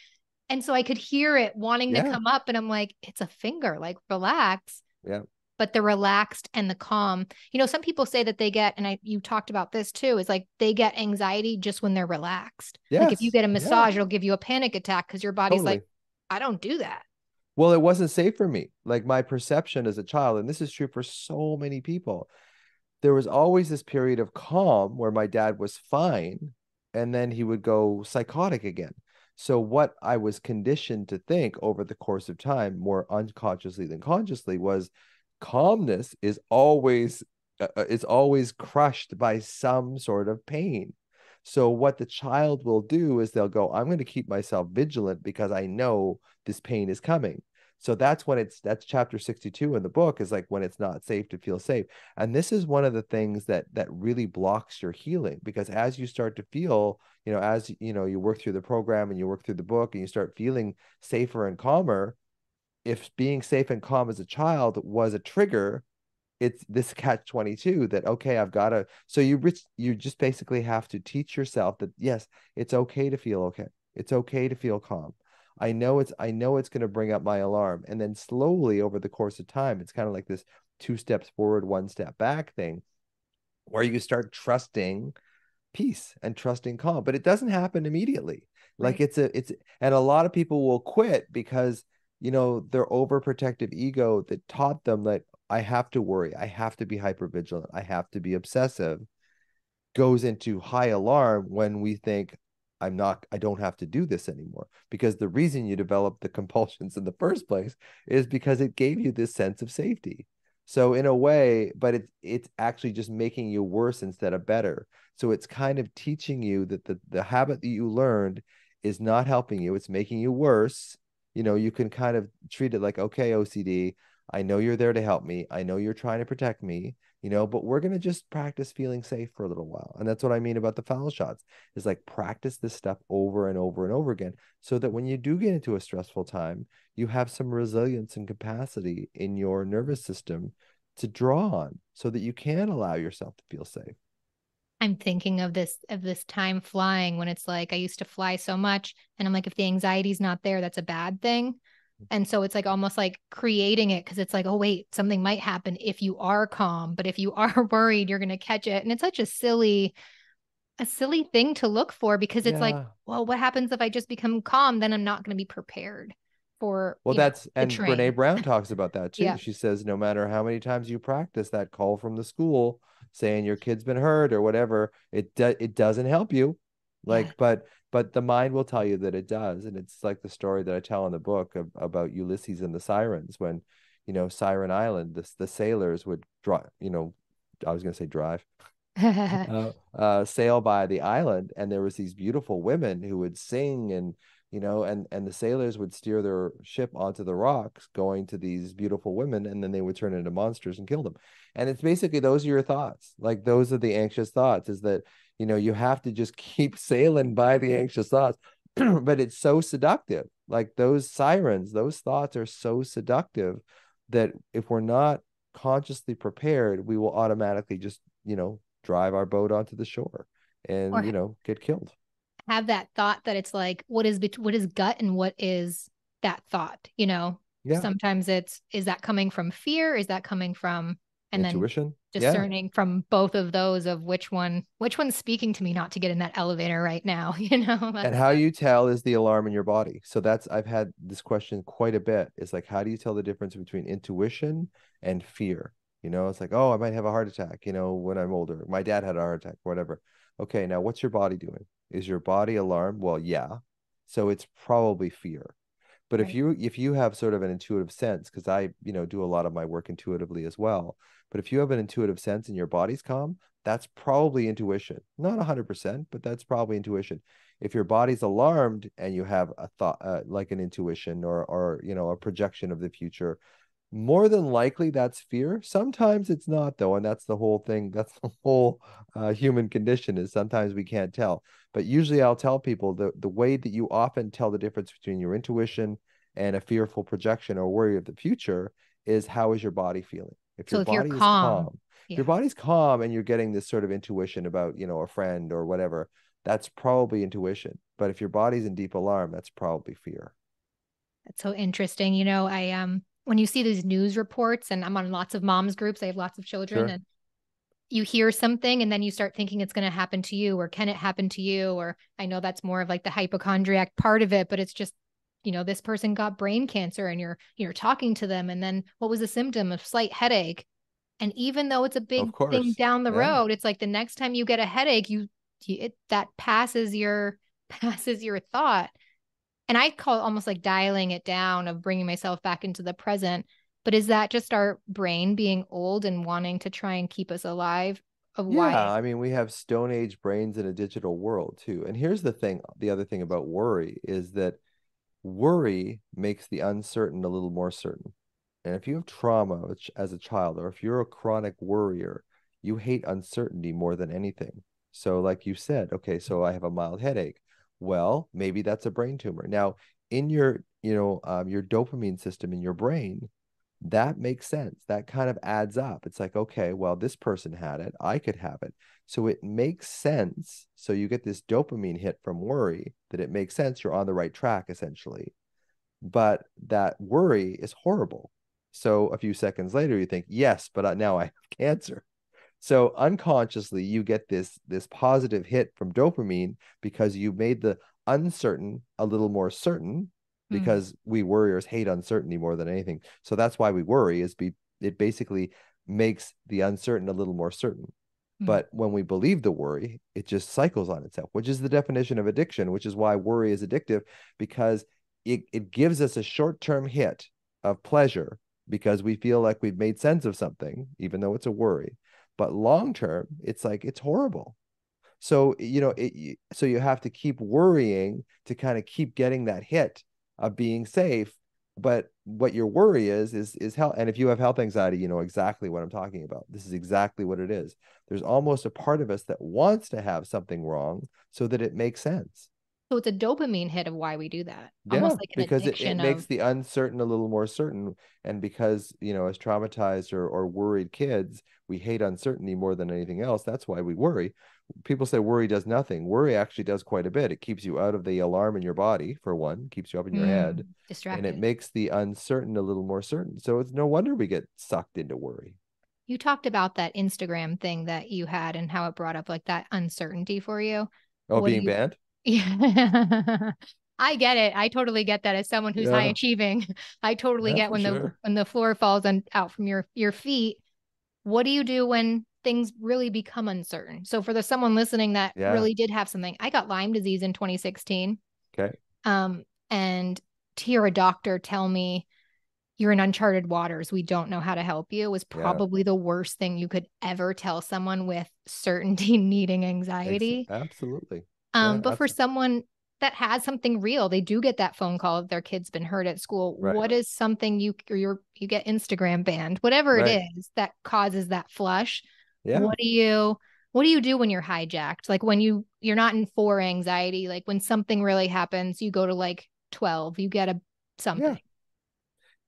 And so I could hear it wanting yeah. to come up. And I'm like, it's a finger, like relax. Yeah. But the relaxed and the calm, you know, some people say that they get, and I you talked about this too, is like they get anxiety just when they're relaxed. Yes. Like if you get a massage, yeah. it'll give you a panic attack because your body's totally. like, I don't do that well it wasn't safe for me like my perception as a child and this is true for so many people. There was always this period of calm where my dad was fine and then he would go psychotic again. So what i was conditioned to think over the course of time more unconsciously than consciously was calmness is always uh, uh is always crushed by some sort of pain so what the child will do is they'll go, I'm going to keep myself vigilant because I know this pain is coming. So that's when it's that's chapter 62 in the book is like when it's not safe to feel safe. And this is one of the things that that really blocks your healing because as you start to feel, you know, as you know, you work through the program and you work through the book and you start feeling safer and calmer, if being safe and calm as a child was a trigger, it's this catch 22 that okay i've got to so you you just basically have to teach yourself that yes it's okay to feel okay it's okay to feel calm I know it's I know it's going to bring up my alarm. And then slowly over the course of time, it's kind of like this two steps forward, one step back thing where you start trusting peace and trusting calm. But it doesn't happen immediately. Like right. it's a it's and a lot of people will quit because you know their overprotective ego that taught them that I have to worry, I have to be hyper vigilant, I have to be obsessive goes into high alarm when we think I'm not, I don't have to do this anymore. Because the reason you developed the <laughs> compulsions in the first place is because it gave you this sense of safety. So in a way, but it's it's actually just making you worse instead of better. So it's kind of teaching you that the, the habit that you learned is not helping you, it's making you worse. You know, you can kind of treat it like, okay, OCD, I know you're there to help me. I know you're trying to protect me you know but we're going to just practice feeling safe for a little while. And that's what i mean about the foul shots is like practice this stuff over and over and over again so that when you do get into a stressful time you have some resilience and capacity in your nervous system to draw on so that you can allow yourself to feel safe. I'm thinking of this of this time flying when it's like i used to fly so much and i'm like if the anxiety's not there that's a bad thing and so it's like almost like creating it because it's like, oh, wait, something might happen if you are calm, but if you <laughs> are worried, you're going to catch it. And it's such a silly, a silly thing to look for because it's yeah. like, well, what happens if I just become calm? Then I'm not going to be prepared for. Well, that's, know, and Brene Brown <laughs> talks about that too. yeah. She says, no matter how many times you practice that call from the school saying your kid's been hurt or whatever, it, do- it doesn't help you. Like, yeah. but but the mind will tell you that it does and it's like the story that i tell in the book of, about ulysses and the sirens when you know siren island the, the sailors would drive you know i was going to say drive <laughs> uh, uh, sail by the island and there was these beautiful women who would sing and you know and and the sailors would steer their ship onto the rocks going to these beautiful women and then they would turn into monsters and kill them. And it's basically those are your thoughts. Like those are the anxious thoughts is that you know you have to just <laughs> keep sailing by the anxious thoughts. <clears throat> But it's so seductive. Like those sirens those thoughts are so seductive that if we're not consciously prepared we will automatically just you know drive our boat onto the shore and or you know get killed. have that thought that it's like what is what is gut and what is that thought you know? Yeah. sometimes it's is that coming from fear? Is that coming from and intuition discerning yeah. from both of those of which one which one's speaking to me not to get in that elevator right now <laughs> you know? And how you tell is the alarm in your body. So that's i've had this question quite a bit. It's like how do you tell the difference between intuition and fear? You know it's like oh i might have a heart attack you know when i'm older. My dad had a heart attack whatever. Okay now what's your body doing? Is your body alarm well yeah. So it's probably fear but right. if you if you have sort of an intuitive sense because i you know do a lot of my work intuitively as well but if you have an intuitive sense and your body's calm, that's probably intuition. Not 100%, but that's probably intuition. If your body's alarmed and you have a thought uh, like an intuition or or you know a projection of the future, more than likely that's fear. Sometimes it's not though, and that's the whole thing. That's the whole uh, human condition is sometimes we can't tell. But usually I'll tell people the the way that you often tell the difference between your intuition and a fearful projection or worry of the future is how is your body feeling if so your if body you're calm, is calm yeah. your body's calm and you're getting this sort of intuition about you know a friend or whatever that's probably intuition but if your body's in deep alarm that's probably fear that's so interesting you know i um when you see these news reports and i'm on lots of moms groups i have lots of children sure. and you hear something and then you start thinking it's going to happen to you or can it happen to you or i know that's more of like the hypochondriac part of it but it's just you know this person got brain cancer and you're you're talking to them and then what was the symptom of slight headache and even though it's a big thing down the yeah. road it's like the next time you get a headache you, you it that passes your <laughs> passes your thought and i call it almost like dialing it down of bringing myself back into the present but is that just our brain being old and wanting to try and keep us alive of yeah, why i mean we have stone age brains in a digital world too and here's the thing the other thing about worry is that worry makes the uncertain a little more certain. And if you have trauma as a child, or if you're a chronic worrier, you hate uncertainty more than anything. So, like you said, okay, so I have a mild headache. Well, maybe that's a brain tumor. Now, in your, you know, um, your dopamine system in your brain, that makes sense. That kind of adds up. It's like, okay, well, this person had it. I could have it. So it makes sense. So you get this dopamine hit from worry that it makes sense. You're on the right track, essentially. But that worry is horrible. So a few seconds later, you think, yes, but now I have <laughs> cancer. So unconsciously, you get this this positive hit from dopamine because you made the uncertain a little more certain Mm. because mm. we worriers hate uncertainty more than anything. So that's why we worry is be it basically makes the uncertain a little more certain. Mm. But when we believe the worry, it just cycles on itself, which is the definition of addiction, which is why worry is addictive because it, it gives us a short-term hit of pleasure because we feel like we've made sense of something, even though it's a worry. But long term, it's like it's horrible. So, you know, it, so you have to keep worrying to kind of keep getting that hit of being safe but what your worry is is is health and if you have health anxiety you know exactly what i'm talking about. This is exactly what it is. There's almost a part of us that wants to have something wrong so that it makes sense so it's a dopamine hit of why we do that yeah, almost like because it, it of... makes the uncertain a little more certain and because you know as traumatized or, or worried kids we hate uncertainty more than anything else that's why we worry people say worry does nothing. Worry actually does quite a bit. It keeps you out of the alarm in your body, for one, keeps you up in your mm, head, distracted. and it makes the uncertain a little more certain. So it's no wonder we get sucked into worry. You talked about that Instagram thing that you had and how it brought up like that uncertainty for you. Oh, what being you... banned? Yeah. <laughs> I get it. I totally get that as someone who's yeah. high achieving. <laughs> I totally yeah, get when sure. the when the floor falls on, out from your your feet. What do you do when things really become uncertain. So for the someone listening that yeah. really did have something, I got Lyme disease in 2016. Okay. Um, and to hear a doctor tell me you're in uncharted waters, we don't know how to help you was probably the worst thing you could ever tell someone with certainty <laughs> needing anxiety. Absolutely. Um, yeah, but for someone that has something real, they do get that phone call if their kid's been hurt at school. Right. What is something you or you you get Instagram banned, whatever right. it is that causes that flush? yeah what do you what do you do when you're hijacked like when you you're not in four anxiety like when something really happens you go to like 12 you get a something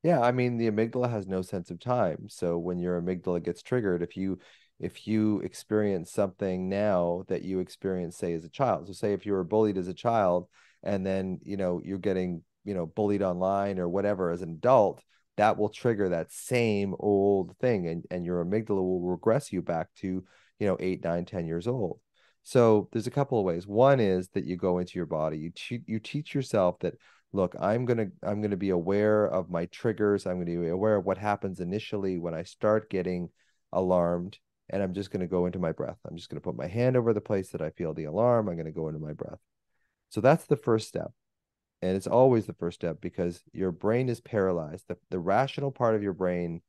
yeah. yeah i mean the amygdala has no sense of time so when your amygdala gets triggered if you if you experience something now that you experienced say as a child. So say if you were bullied as a child and then you know you're getting you know bullied online or whatever as an adult that will trigger that same old thing and, and your amygdala will regress you back to you know eight nine ten years old. So there's a couple of ways. One is that you go into your body you, te- you teach yourself that look i'm going to i'm going to be aware of my triggers. I'm going to be aware of what happens initially when i start getting alarmed and i'm just going to go into my breath. I'm just going to put my hand over the place that i feel the alarm. I'm going to go into my breath. So that's the first step. And it's always the first step because your brain is paralyzed. The, the rational part of your brain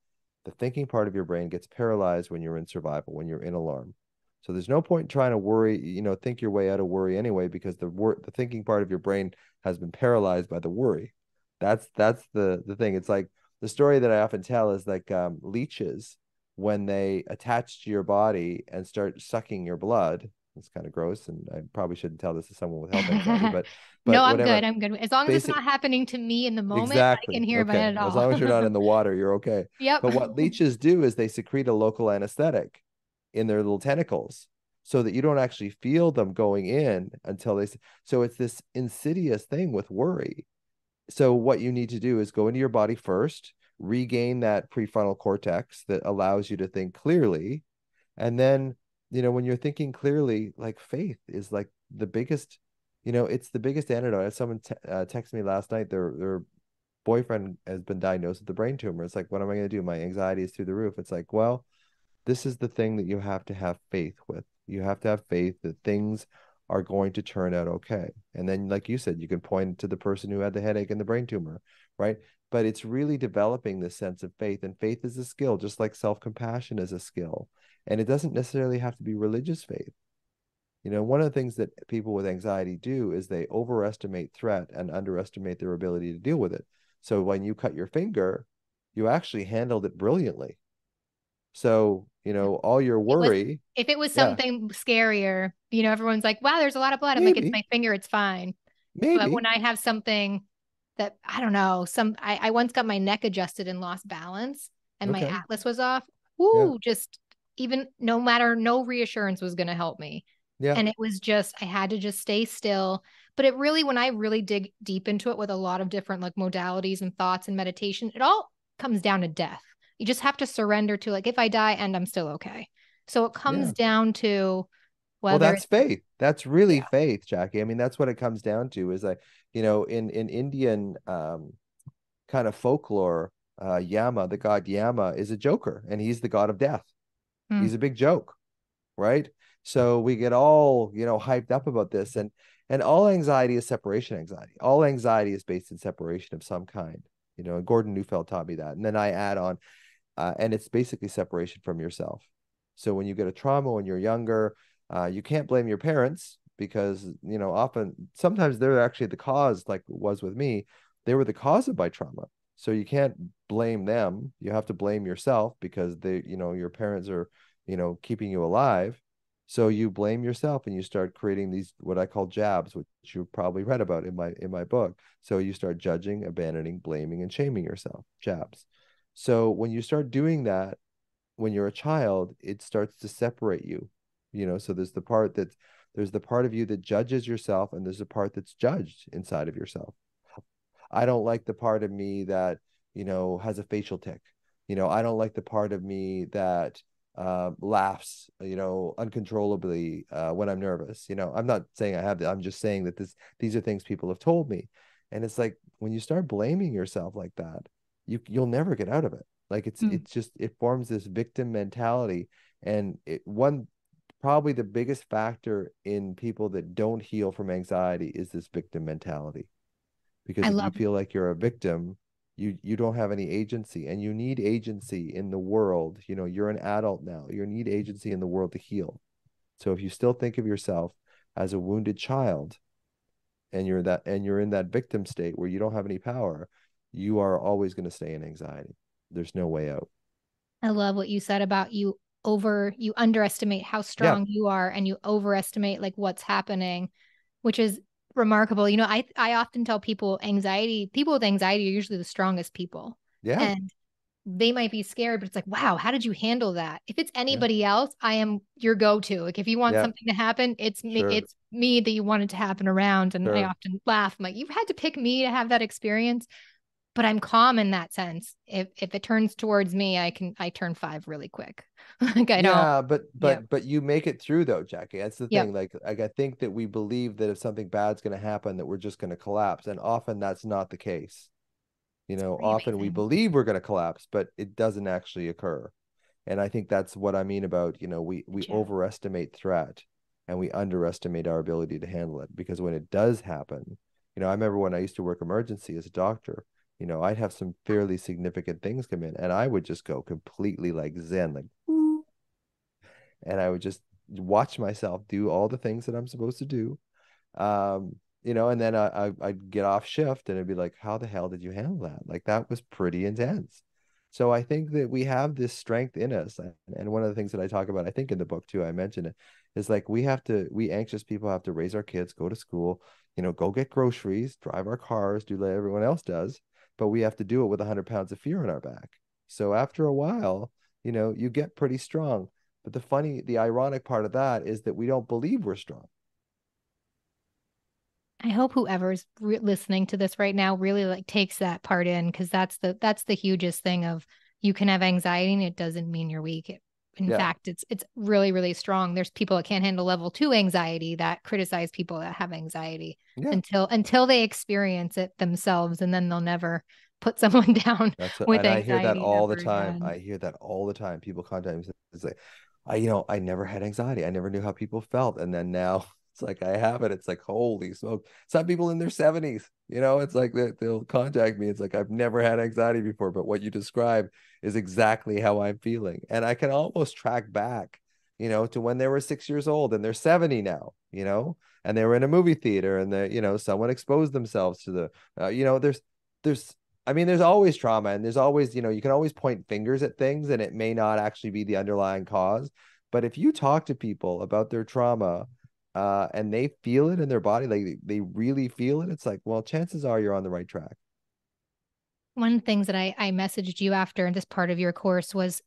the thinking part of your brain gets paralyzed when you're in survival when you're in alarm. So there's no point in trying to worry you know think your way out of worry anyway because the wor- the thinking part of your brain has been paralyzed by the worry. That's that's the the thing. It's like the story that i often tell is like um, leeches when they attach to your body and start sucking your blood it's kind of gross, and I probably shouldn't tell this to someone with health anxiety. But, <laughs> but no, I'm whatever. good. I'm good. As long as Basic, it's not happening to me in the moment, exactly. I can hear okay. about it at all. As long as you're not in the water, you're okay. <laughs> Yep. But what leeches do is they secrete a local anesthetic in their little tentacles, so that you don't actually feel them going in until they. So it's this insidious thing with worry. So what you need to do is go into your body first, regain that prefrontal cortex that allows you to think clearly, and then you know when you're thinking clearly like faith is like the biggest you know it's the biggest antidote. Someone t- uh, texted me last night their their boyfriend has been diagnosed with a brain tumor. It's like what am i going to do? My anxiety is through the roof. It's like well this is the thing that you have to have faith with. You have to have faith that things are going to turn out okay. And then like you said you can point to the person who had the headache and the brain tumor right but it's really developing this sense of faith and faith is a skill just like self-compassion is a skill and it doesn't necessarily have to be religious faith You know, one of the things that people with anxiety do is they overestimate threat and underestimate their ability to deal with it. So when you cut your finger, you actually handled it brilliantly. So, you know, all your worry. It was, if it was something yeah. scarier, you know, everyone's like, wow, there's a lot of blood. I'm Maybe. like, it's my finger, it's fine. Maybe. But when I have something that I don't know, some I, I once got my neck adjusted and lost balance and okay. my atlas was off. Woo, yeah. just even no matter no reassurance was gonna help me. Yeah. And it was just I had to just stay still. But it really, when I really dig deep into it with a lot of different like modalities and thoughts and meditation, it all comes down to death. You just have to surrender to like if I die and I'm still okay. So it comes yeah. down to well that's faith that's really yeah. faith jackie i mean that's what it comes down to is like you know in in indian um kind of folklore uh yama the god yama is a joker and he's the god of death. Hmm. he's a big joke right? So we get all you know hyped up about this and and all anxiety is separation anxiety. All anxiety is based in separation of some kind. You know and gordon neufeld taught me that. And then i add on uh, and it's basically separation from yourself. So when you get a trauma when you're younger uh, you can't blame your parents because you know often sometimes they're actually the cause like was with me they were the cause of my trauma. So you can't blame them you have to blame yourself because they you know your parents are you know keeping you alive. So you blame yourself and you start creating these what i call jabs which you probably read about in my in my book. So you start judging abandoning blaming and shaming yourself jabs. So when you start doing that when you're a child it starts to separate you you know? So there's the part that there's the part of you that judges yourself and there's a part that's judged inside of yourself. I don't like the part of me that you know has a facial tic you know i don't like the part of me that uh, laughs you know uncontrollably uh, when i'm nervous. You know i'm not saying i have that. I'm just saying that this these are things people have told me. And it's like when you start blaming yourself like that you you'll never get out of it. Like it's mm. it's just it forms this victim mentality. And it, one probably the biggest factor in people that don't heal from anxiety is this victim mentality. Because you feel like you're a victim, you you don't have any agency and you need agency in the world. You know, you're an adult now. You need agency in the world to heal. So if you still think of yourself as a wounded child and you're that and you're in that victim state where you don't have any power, you are always going to stay in anxiety. There's no way out. I love what you said about you over you underestimate how strong yeah. you are and you overestimate like what's happening which is remarkable you know i i often tell people anxiety people with anxiety are usually the strongest people yeah and they might be scared but it's like wow how did you handle that if it's anybody yeah. else i am your go-to like if you want yeah. something to happen it's me sure. it's me that you want it to happen around and sure. i often laugh I'm like you've had to pick me to have that experience but I'm calm in that sense. If if it turns towards me, I can I turn five really quick. <laughs> like I don't. Yeah, but but yeah. but you make it through though, Jackie. That's the thing. Yep. Like like I think that we believe that if something bad's going to happen, that we're just going to collapse, and often that's not the case. You know, often we believe we're going to collapse, but it doesn't actually occur. And I think that's what I mean about you know we we yeah. overestimate threat and we underestimate our ability to handle it because when it does happen, you know, I remember when I used to work emergency as a doctor you know, I'd have some fairly significant things come in and I would just go completely like zen, like, and I would just watch myself do all the things that I'm supposed to do. Um, you know, and then I, I I'd get off shift and it'd be like, how the hell did you handle that? Like that was pretty intense. So I think that we have this strength in us. And one of the things that I talk about, I think in the book too, I mentioned it, is like we have to, we anxious people have to raise our kids, go to school, you know, go get groceries, drive our cars, do what everyone else does but we have to do it with 100 pounds of fear on our back. So after a while, you know, you get pretty strong. But the funny, the ironic part of that is that we don't believe we're strong. I hope whoever's re- listening to this right now really like takes that part in because that's the that's the hugest thing of you can have anxiety and it doesn't mean you're weak. In yeah. fact, it's it's really really strong. There's people that can't handle level 2 anxiety that criticize people that have anxiety yeah. until until they experience it themselves and then they'll never put <laughs> someone down That's with and anxiety. I hear that all the time. Again. I hear that all the time. People contact me it's like I you know, I never had anxiety. I never knew how people felt and then now <laughs> it's like I have it. It's like holy smoke. Some people in their 70s, you know, it's like they, they'll contact me. It's like I've never had anxiety before, but what you describe is exactly how I'm feeling. And I can almost track back you know, to when they were six years old and they're 70 now, you know, and they were in a movie theater and they, you know, someone exposed themselves to the, uh, you know, there's, there's, I mean, there's always trauma and there's always, you know, you can always point fingers at things and it may not actually be the underlying cause. But if you talk to people about their trauma, uh, and they feel it in their body, like they really feel it, it's like, well, chances are you're on the right track. One of the things that I, I messaged you after in this part of your course was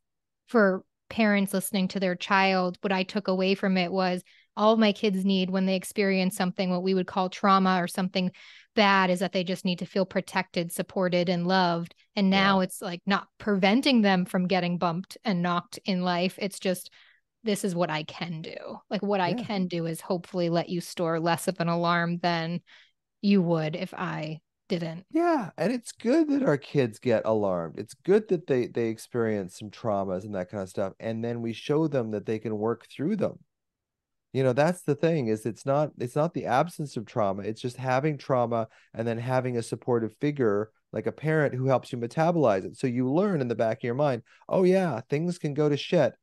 for parents listening to their child, what I took away from it was all my kids need when they experience something, what we would call trauma or something bad, is that they just need to feel protected, supported, and loved. And now yeah. it's like not preventing them from getting bumped and knocked in life. It's just, this is what I can do. Like, what yeah. I can do is hopefully let you store less of an alarm than you would if I didn't. Yeah, and it's good that our kids get alarmed. It's good that they they experience some traumas and that kind of stuff and then we show them that they can work through them. You know, that's the thing is it's not it's not the absence of trauma, it's just having trauma and then having a supportive figure like a parent who helps you metabolize it. So you learn in the back of your mind, "Oh yeah, things can go to shit."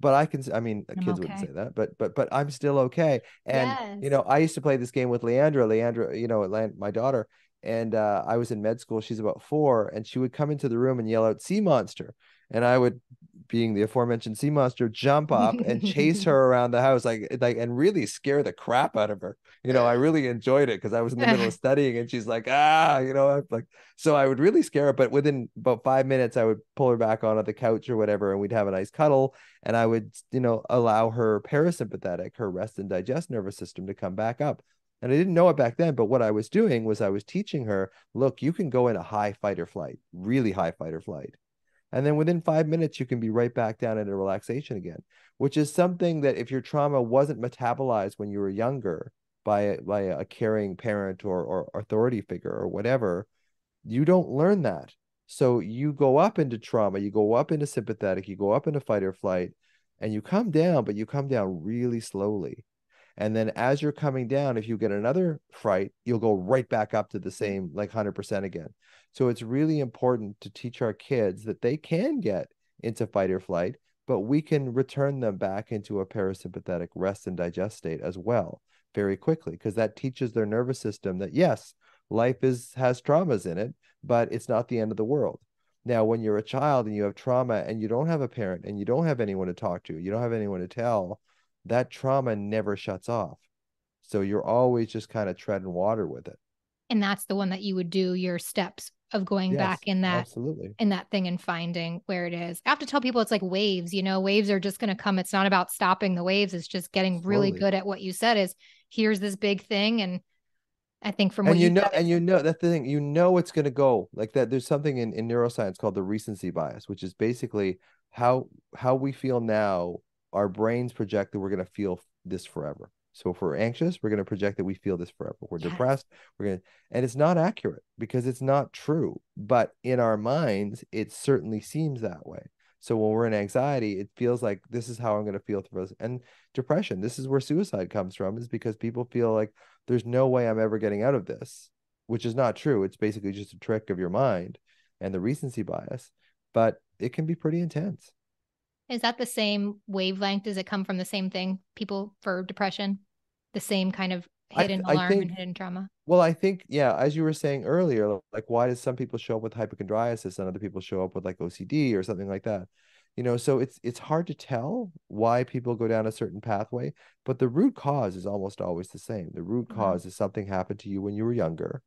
but I can I mean I'm kids okay. wouldn't say that, but but but I'm still okay. And yes. you know, I used to play this game with Leandra. Leandra, you know, my daughter, and uh, I was in med school. She's about four, and she would come into the room and yell out "Sea Monster," and I would, being the aforementioned sea monster, jump up and chase <laughs> her around the house, like like, and really scare the crap out of her. You know, I really enjoyed it because I was in the middle of <laughs> studying, and she's like, ah, you know, I'm like, so I would really scare her. But within about five minutes, I would pull her back onto the couch or whatever, and we'd have a nice cuddle, and I would, you know, allow her parasympathetic, her rest and digest nervous system to come back up and I didn't know it back then, but what I was doing was I was teaching her, look, you can go in a high fight or flight, really high fight or flight. And then within five minutes, you can be right back down into relaxation again, which is something that if your trauma wasn't metabolized when you were younger by a, by a caring parent or, or authority figure or whatever, you don't learn that. So you go up into trauma, you go up into sympathetic, you go up into fight or flight, and you come down, but you come down really slowly. And then as you're coming down, if you get another fright, you'll go right back up to the mm-hmm. same like 100% again. So it's really important to teach our kids that they can get into fight or flight, but we can return them back into a parasympathetic rest and digest state as well very quickly because that teaches their nervous system that yes, life is has traumas in it, but it's not the end of the world. Now, when you're a child and you have trauma and you don't have a parent and you don't have anyone to talk to, you don't have anyone to tell, that trauma never shuts off. So you're always just kind of treading water with it. And that's the one that you would do your steps of going yes, back in that absolutely in that thing and finding where it is. I have to tell people it's like waves, you know, waves are just going to come. It's not about stopping the waves. It's just getting Slowly. really good at what you said is here's this big thing. And I think from and you, you know, and you know that thing, you know, it's going to go like that. There's something in, in neuroscience called the recency bias, which is basically how, how we feel now our brains project that we're going to feel this forever. So if we're anxious, we're going to project that we feel this forever. We're yes. depressed, we're going to, and it's not accurate because it's not true. But in our minds, it certainly seems that way. So when we're in anxiety, it feels like this is how I'm going to feel through this. And depression, this is where suicide comes from, is because people feel like there's no way I'm ever getting out of this, which is not true. It's basically just a trick of your mind and the recency bias, but it can be pretty intense. Is that the same wavelength? Does it come from the same thing? People for depression, the same kind of hidden I, alarm I think, and hidden trauma. Well, I think yeah, as you were saying earlier, like why does some people show up with hypochondriasis and other people show up with like OCD or something like that? You know, so it's it's hard to tell why people go down a certain pathway, but the root cause is almost always the same. The root mm-hmm. cause is something happened to you when you were younger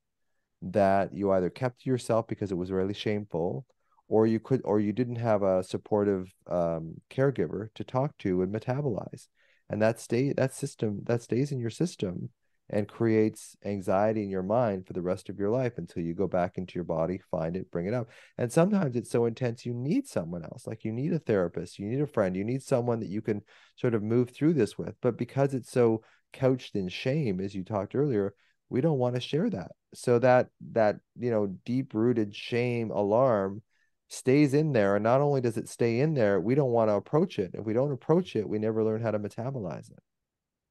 that you either kept to yourself because it was really shameful or you could or you didn't have a supportive um, caregiver to talk to and metabolize. And that stay that system that stays in your system and creates anxiety in your mind for the rest of your life until you go back into your body find it bring it up. And sometimes it's so intense you need someone else like you need a therapist you need a friend you need someone that you can sort of move through this with. But because it's so couched in shame as you talked earlier we don't want to share that. So that that you know deep rooted shame alarm stays in there and not only does it stay in there we don't want to approach it. If we don't approach it we never learn how to metabolize it.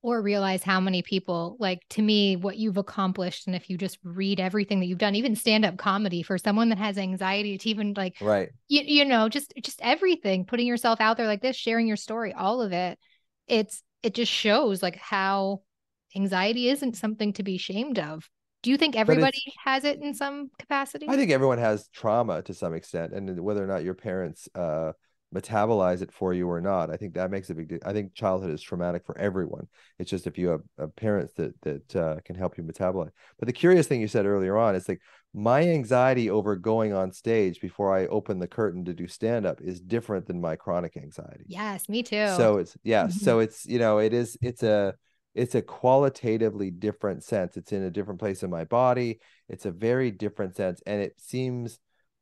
Or realize how many people like to me what you've accomplished and if you just read everything that you've done even stand up comedy for someone that has anxiety to even like right. you, you know just just everything putting yourself out there like this sharing your story all of it it's it just shows like how anxiety isn't something to be ashamed of. Do you think everybody has it in some capacity? I think everyone has trauma to some extent, and whether or not your parents uh, metabolize it for you or not, I think that makes a big. deal. I think childhood is traumatic for everyone. It's just if you have, have uh, parents that that uh, can help you metabolize. But the curious thing you said earlier on is like my anxiety over going on stage before I open the curtain to do stand up is different than my chronic anxiety. Yes, me too. So it's yeah, so <laughs> it's you know it is it's a it's a qualitatively different sense. It's in a different place in my body. It's a very different sense, and it seems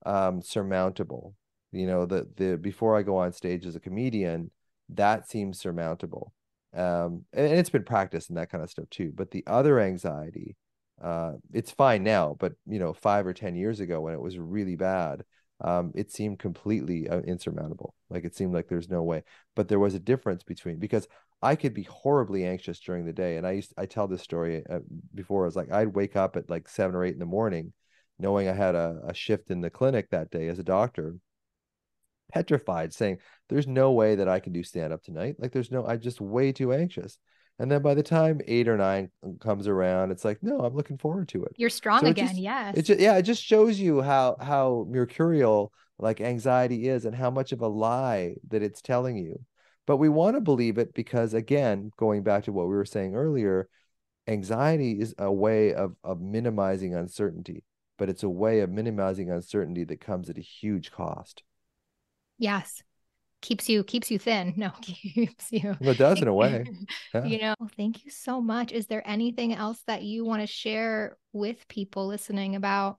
um, surmountable. You know, the the before I go on stage as a comedian, that seems surmountable. Um, and, and it's been practiced and that kind of stuff too. But the other anxiety, uh, it's fine now. But you know, five or ten years ago when it was really bad, um, it seemed completely uh, insurmountable. Like it seemed like there's no way. But there was a difference between because I could be horribly anxious during the day, and I used I tell this story uh, before. I was like I'd wake up at like seven or eight in the morning, knowing I had a, a shift in the clinic that day as a doctor, petrified, saying there's no way that I can do stand up tonight. Like there's no, I'm just way too anxious. And then by the time eight or nine comes around, it's like, no, I'm looking forward to it. You're strong so again. yes. It just, yeah, it just shows you how how mercurial like anxiety is and how much of a lie that it's telling you. But we want to believe it because again, going back to what we were saying earlier, anxiety is a way of of minimizing uncertainty, but it's a way of minimizing uncertainty that comes at a huge cost. Yes keeps you keeps you thin <laughs> no <laughs> keeps you well, it does in a way <laughs> yeah. you know thank you so much is there anything else that you want to share with people listening about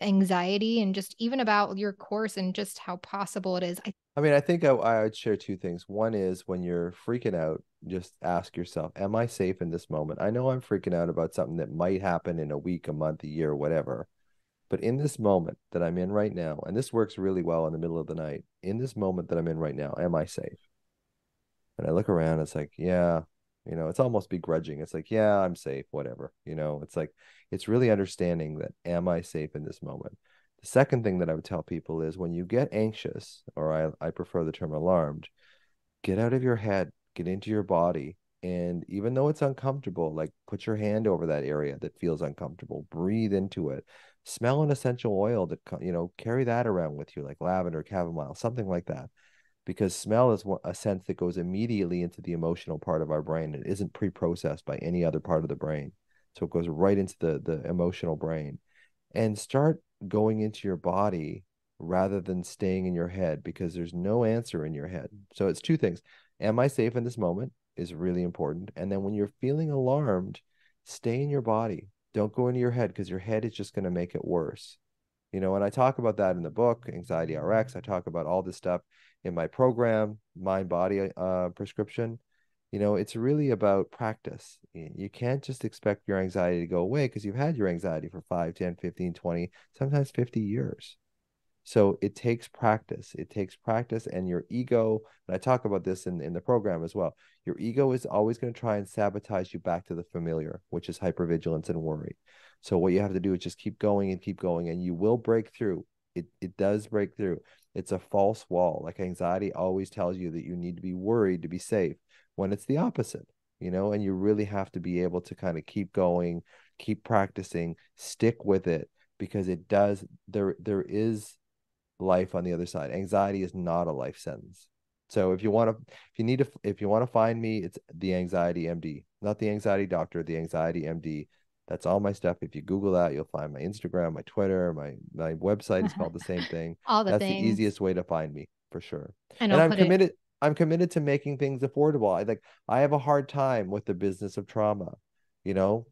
anxiety and just even about your course and just how possible it is i, I mean i think I, I would share two things one is when you're freaking out just ask yourself am i safe in this moment i know i'm freaking out about something that might happen in a week a month a year whatever but in this moment that I'm in right now, and this works really well in the middle of the night, in this moment that I'm in right now, am I safe? And I look around, it's like, yeah, you know, it's almost begrudging. It's like, yeah, I'm safe, whatever. You know, it's like, it's really understanding that, am I safe in this moment? The second thing that I would tell people is when you get anxious, or I, I prefer the term alarmed, get out of your head, get into your body. And even though it's uncomfortable, like put your hand over that area that feels uncomfortable, breathe into it smell an essential oil to you know carry that around with you like lavender chamomile something like that because smell is a sense that goes immediately into the emotional part of our brain it isn't pre-processed by any other part of the brain. So it goes right into the the emotional brain. And start going into your body rather than staying in your head because there's no answer in your head. So it's two things. Am i safe in this moment is really important. And then when you're feeling alarmed stay in your body. Don't go into your head because your head is just going to make it worse. You know, and I talk about that in the book, Anxiety RX. I talk about all this stuff in my program, Mind Body uh, Prescription. You know, it's really about practice. You can't just expect your anxiety to go away because you've had your anxiety for 5, 10, 15, 20, sometimes 50 years. So it takes practice. It takes practice, and your ego, and I talk about this in, in the program as well. Your ego is always going to try and sabotage you back to the familiar, which is hypervigilance and worry. So what you have to do is just keep going and keep going, and you will break through. It it does break through. It's a false wall. Like anxiety always tells you that you need to be worried to be safe, when it's the opposite. You know, and you really have to be able to kind of keep going, keep practicing, stick with it because it does. There there is life on the other side. Anxiety is not a life sentence. So if you want to, if you need to, if you want to find me, it's the Anxiety MD, not the Anxiety Doctor, the Anxiety MD. That's all my stuff. If you Google that, you'll find my Instagram, my Twitter, my my website is called the same <laughs> thing. all the That's things. the easiest way to find me for sure. And, and I'm committed. It... I'm committed to making things affordable. I like. I have a hard time with the business of trauma. You know,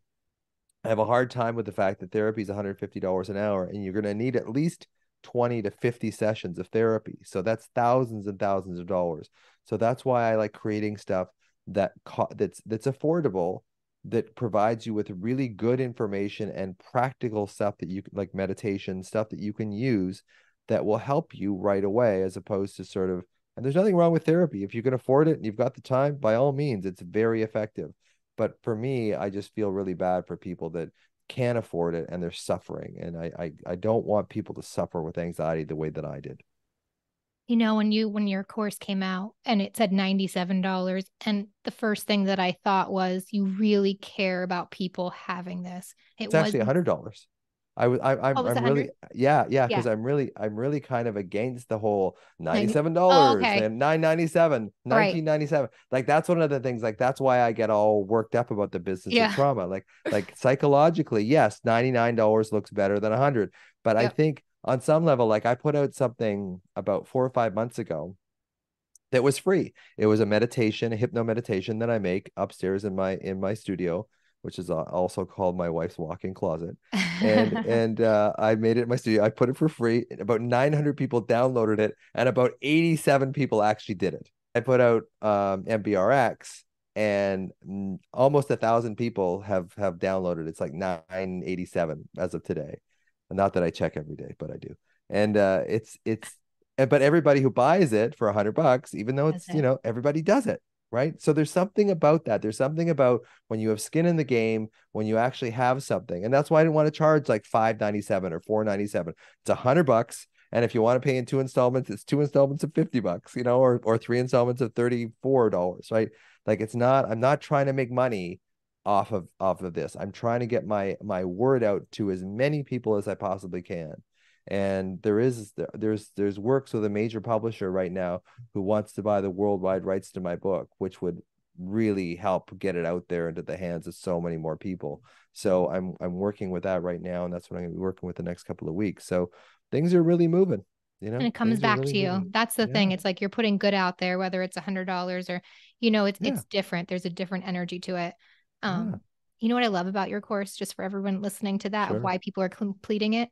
I have a hard time with the fact that therapy is $150 an hour, and you're going to need at least 20 to 50 sessions of therapy. So that's thousands and thousands of dollars. So that's why I like creating stuff that co- that's that's affordable that provides you with really good information and practical stuff that you like meditation stuff that you can use that will help you right away as opposed to sort of and there's nothing wrong with therapy. If you can afford it and you've got the time by all means it's very effective. But for me i just feel really bad for people that can't afford it and they're suffering. And I, I i don't want people to suffer with anxiety the way that i did You know, when you when your course came out and it said $97 and the first thing that I thought was you really care about people having this. It it's actually $100. I was I, I'm Oh, I'm really yeah yeah because Yeah. I'm really I'm really kind of against the whole ninety seven oh, dollars okay. and nine ninety seven nineteen ninety seven like that's one of the things like that's why I get all worked up about the business Yeah. of trauma like like psychologically yes ninety nine dollars looks better than a hundred but I think on some level like I put out something about four or five months ago that was free it was a meditation a hypno meditation that I make upstairs in my in my studio which is uh, also called my wife's walk-in closet and <laughs> and uh, I made it in my studio. I put it for free. About 900 people downloaded it, and about 87 people actually did it. I put out um, MBRX, and almost a thousand people have have downloaded. It's like 987 as of today. Not that I check every day, but I do. And uh, it's it's, but everybody who buys it for a hundred bucks, even though it's you know everybody does it right? So there's something about that. There's something about when you have skin in the game, when you actually have something. And that's why I didn't want to charge like 597 or 497. It's a hundred bucks. And if you want to pay in two installments, it's two installments of 50 bucks, you know, or or three installments of $34, right? Like it's not, I'm not trying to make money off of off of this. I'm trying to get my my word out to as many people as I possibly can. And there is there's there's works with a major publisher right now who wants to buy the worldwide rights to my book, which would really help get it out there into the hands of so many more people. So I'm I'm working with that right now, and that's what I'm going to be working with the next couple of weeks. So things are really moving. You know, and it comes back really to you. moving. That's the thing. It's like you're putting good out there, whether it's a hundred dollars or, you know, it's Yeah. it's different. There's a different energy to it. Um, Yeah. you know what I love about your course, just for everyone listening to that, Sure. of why people are completing it.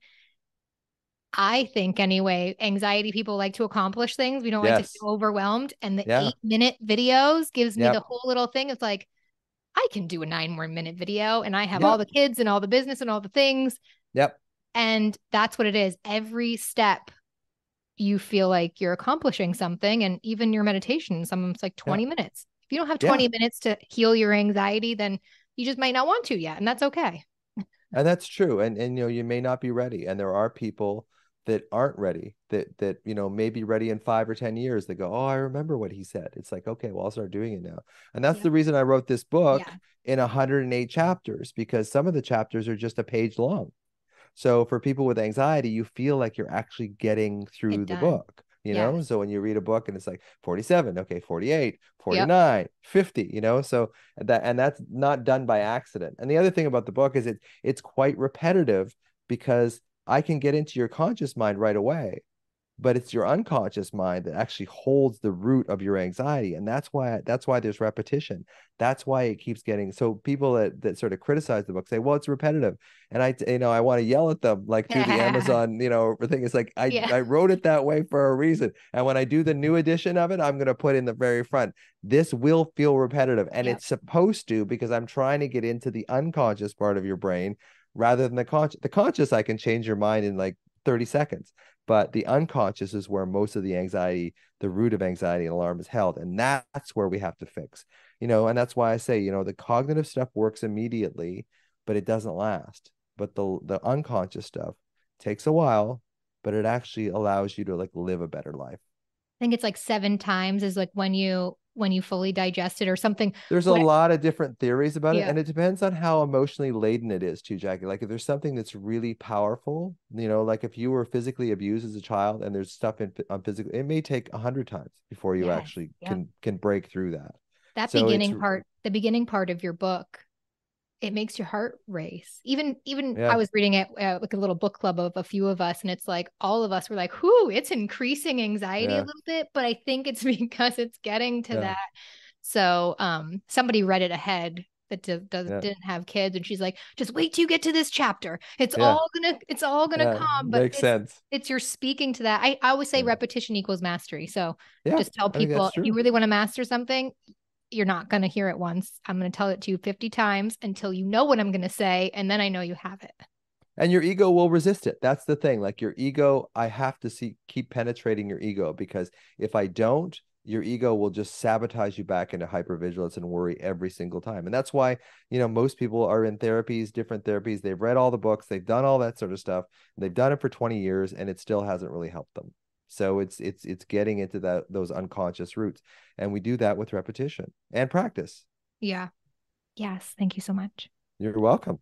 I think anyway, anxiety people like to accomplish things. We don't like to Yes. feel overwhelmed. And the Yeah. eight minute videos gives me Yep. the whole little thing. It's like, I can do a nine more minute video and I have Yep. all the kids and all the business and all the things. Yep. And that's what it is. Every step you feel like you're accomplishing something. And even your meditation, sometimes like 20 minutes. You don't have Yeah. 20 minutes to heal your anxiety, then you just might not want to yet. And that's okay. and that's true and and you know you may not be ready and there are people that aren't ready that that you know may be ready in five or ten years that go oh i remember what he said it's like okay well i'll start doing it now and that's Yeah. the reason i wrote this book Yeah. in 108 chapters because some of the chapters are just a page long so for people with anxiety you feel like you're actually getting through the book you know? So when you read a book and it's like 47 okay 48 49 50 you know? So that and that's not done by accident. And the other thing about the book is it it's quite repetitive because i can get into your conscious mind right away but it's your unconscious mind that actually holds the root of your anxiety and that's why that's why there's repetition that's why it keeps getting so people that that sort of criticize the book say well it's repetitive and i you know i want to yell at them like through the <laughs> amazon you know thing it's like i Yeah. i wrote it that way for a reason and when i do the new edition of it i'm going to put in the very front this will feel repetitive and Yep. it's supposed to because i'm trying to get into the unconscious part of your brain rather than the conscious the conscious i can change your mind in like 30 seconds. But the unconscious is where most of the anxiety the root of anxiety and alarm is held and that's where we have to fix you know and that's why i say you know the cognitive stuff works immediately but it doesn't last. But the the unconscious stuff takes a while but it actually allows you to like live a better life. I think it's like seven times is like when you when you fully digest it or something. there's a What- lot of different theories about it and it depends on how emotionally laden it is too jackie like if there's something that's really powerful you know like if you were physically abused as a child and there's stuff in on physical it may take a hundred times before you Yes, actually yep. can can break through that That So beginning part, the beginning part of your book, it makes your heart race. Even even Yeah. I was reading it uh, like a little book club of a few of us, and it's like all of us were like, "Whoo, it's increasing anxiety Yeah. a little bit," but I think it's <laughs> because it's getting to Yeah. that. So, um, somebody read it ahead that do, does, didn't have kids, and she's like, "Just wait till you get to this chapter. It's all gonna, it's all gonna come." But makes it's, sense it's you're speaking to that. I, I always say repetition equals mastery. So just tell people if you really want to master something you're not going to hear it once. I'm going to tell it to you 50 times until you know what i'm going to say and then i know you have it. And your ego will resist it. That's the thing. Like your ego i have to see keep penetrating your ego because if i don't your ego will just sabotage you back into hypervigilance and worry every single time. And that's why you know most people are in therapies different therapies. They've read all the books. They've done all that sort of stuff. They've done it for 20 years and it still hasn't really helped them So it's it's it's getting into that those unconscious roots. And we do that with repetition and practice. Yeah. Yes. Thank you so much. You're welcome.